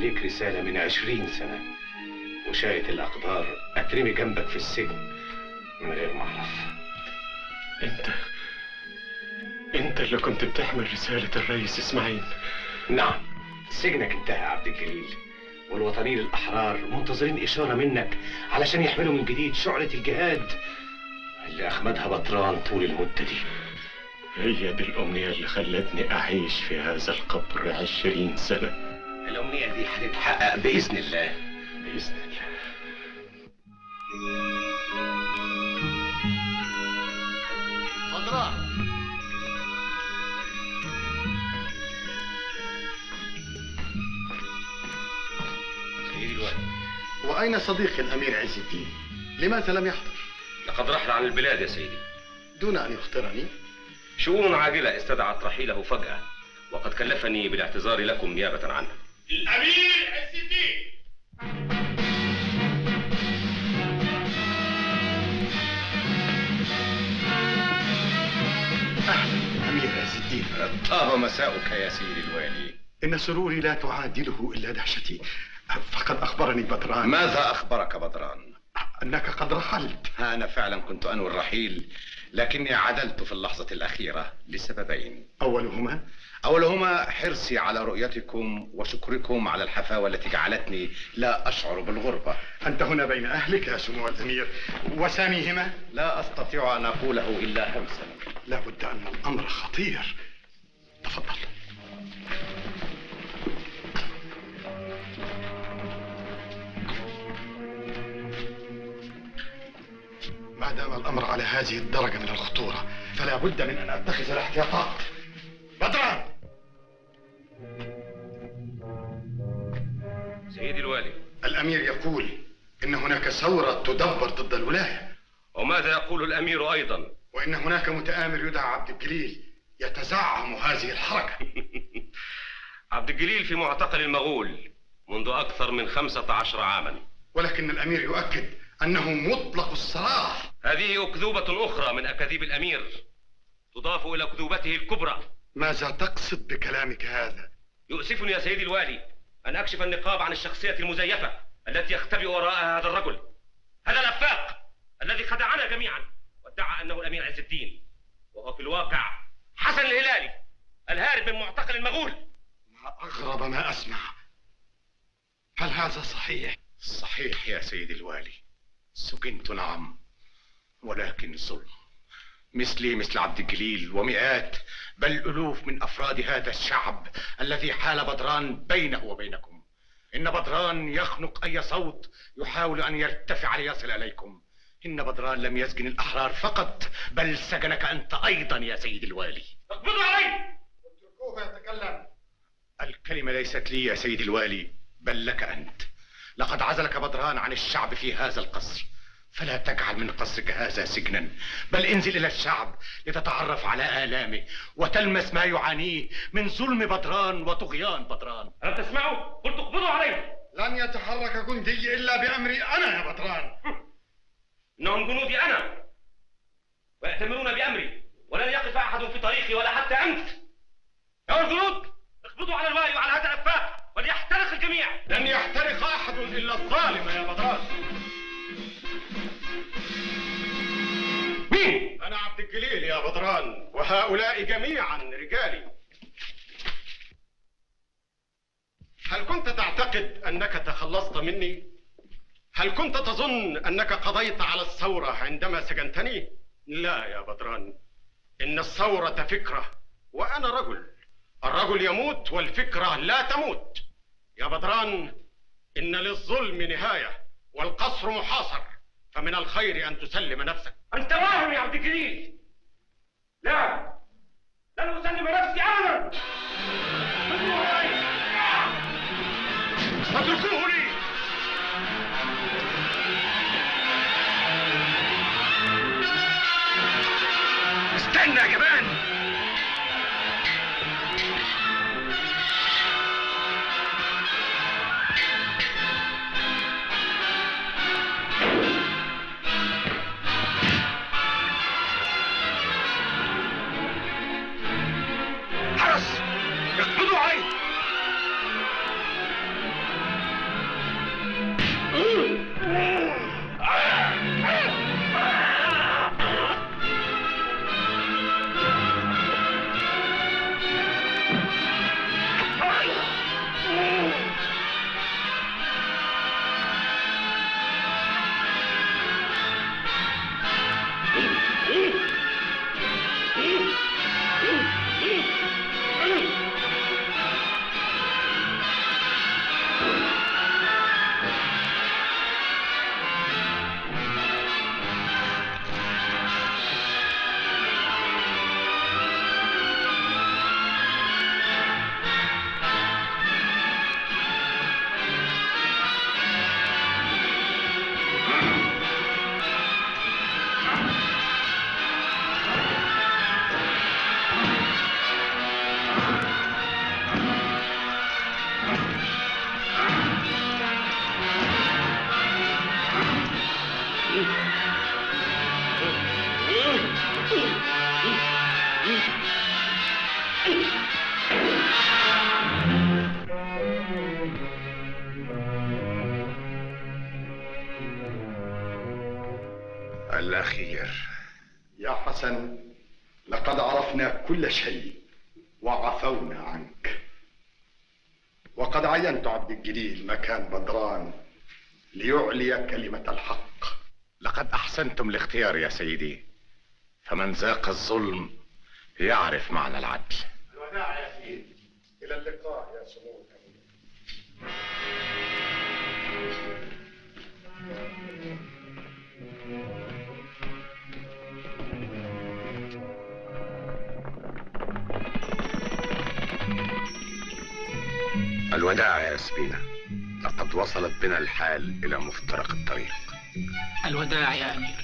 إليك رسالة من عشرين سنة. وشاءت الأقدار أترمي جنبك في السجن من غير ما أعرف. أنت أنت اللي كنت بتحمل رسالة الرئيس إسماعيل. نعم سجنك انتهى يا عبد الجليل. والوطنيين الأحرار منتظرين إشارة منك علشان يحملوا من جديد شعلة الجهاد اللي أخمدها بطران طول المدة. دي هي دي الأمنية اللي خلتني أعيش في هذا القبر عشرين سنة. الأمنية دي هتتحقق بإذن الله. بإذن الله. بدران سيدي الوالي وأين صديقي الأمير عز الدين؟ لماذا لم يحضر؟ لقد رحل عن البلاد يا سيدي. دون أن يخطرني شؤون عاجلة استدعت رحيله فجأة وقد كلفني بالاعتذار لكم نيابة عنه. الأمير عز الدين أهلا أمير عز الدين طاب مساؤك يا سيدي الوالي. إن سروري لا تعادله إلا دهشتي. فقد أخبرني بدران. ماذا أخبرك بدران؟ أنك قد رحلت. أنا فعلا كنت أنوي الرحيل لكني عدلت في اللحظة الأخيرة لسببين. أولهما؟ أولهما حرصي على رؤيتكم وشكركم على الحفاوة التي جعلتني لا أشعر بالغربة. أنت هنا بين أهلك يا سمو الأمير. وثانيهما لا أستطيع أن أقوله إلا همسا. لا بد أن الأمر خطير. تفضل. ما دام الأمر على هذه الدرجة من الخطورة فلا بد من أن أتخذ الاحتياطات بدران! سيدي الوالي. الأمير يقول إن هناك ثورة تدبر ضد الولاية. وماذا يقول الأمير أيضا؟ وإن هناك متآمر يدعى عبد الجليل يتزعم هذه الحركة. عبد الجليل في معتقل المغول منذ أكثر من خمسة عشر عاما. ولكن الأمير يؤكد أنه مطلق السراح هذه أكذوبة أخرى من أكاذيب الأمير تضاف إلى أكذوبته الكبرى. ماذا تقصد بكلامك هذا؟ يؤسفني يا سيدي الوالي أن أكشف النقاب عن الشخصية المزيفة التي يختبئ وراءها هذا الرجل. هذا الأفاق الذي خدعنا جميعا وادعى أنه الأمير عز الدين. وهو في الواقع حسن الهلالي الهارب من معتقل المغول. ما أغرب ما أسمع. هل هذا صحيح؟ صحيح يا سيدي الوالي. سجنت نعم ولكن ظلم مثلي مثل عبد الجليل ومئات بل ألوف من أفراد هذا الشعب الذي حال بدران بينه وبينكم. إن بدران يخنق أي صوت يحاول أن يرتفع ليصل إليكم. إن بدران لم يسجن الأحرار فقط بل سجنك أنت أيضا يا سيدي الوالي. اقبضوا علي! اتركوه يتكلم الكلمة ليست لي يا سيدي الوالي بل لك أنت. لقد عزلك بدران عن الشعب في هذا القصر. فلا تجعل من قصرك هذا سجنا بل انزل إلى الشعب لتتعرف على آلامه وتلمس ما يعانيه من ظلم بدران وطغيان. بدران ألم تسمعوا؟ قلت اقبضوا عليه. لن يتحرك جندي إلا بأمري أنا يا بدران. إنهم جنودي أنا ويأتمرون بأمري ولن يقف أحد في طريقي ولا حتى أنت. يا الجنود اقبضوا على الوالي وعلى هذا الأفاق وليحترق الجميع. لن يحترق أحد إلا الظالم يا بدران. أنا عبد الجليل يا بدران وهؤلاء جميعا رجالي هل كنت تعتقد أنك تخلصت مني؟ هل كنت تظن أنك قضيت على الثورة عندما سجنتني؟ لا يا بدران إن الثورة فكرة وأنا رجل الرجل يموت والفكرة لا تموت يا بدران إن للظلم نهاية والقصر محاصر فمن الخير أن تسلم نفسك. انت واهم يا عبد الجليل. لا لن أسلم نفسي ابدا. اتركوه لي. استنى يا جبان شيء وعفونا عنك. وقد عينت عبد الجليل مكان بدران ليعلي كلمة الحق. لقد أحسنتم الاختيار يا سيدي فمن ذاق الظلم يعرف معنى العدل. الوداع يا سيدي. إلى اللقاء يا سمو الوداع يا سبينة لقد وصلت بنا الحال إلى مفترق الطريق الوداع يا أمير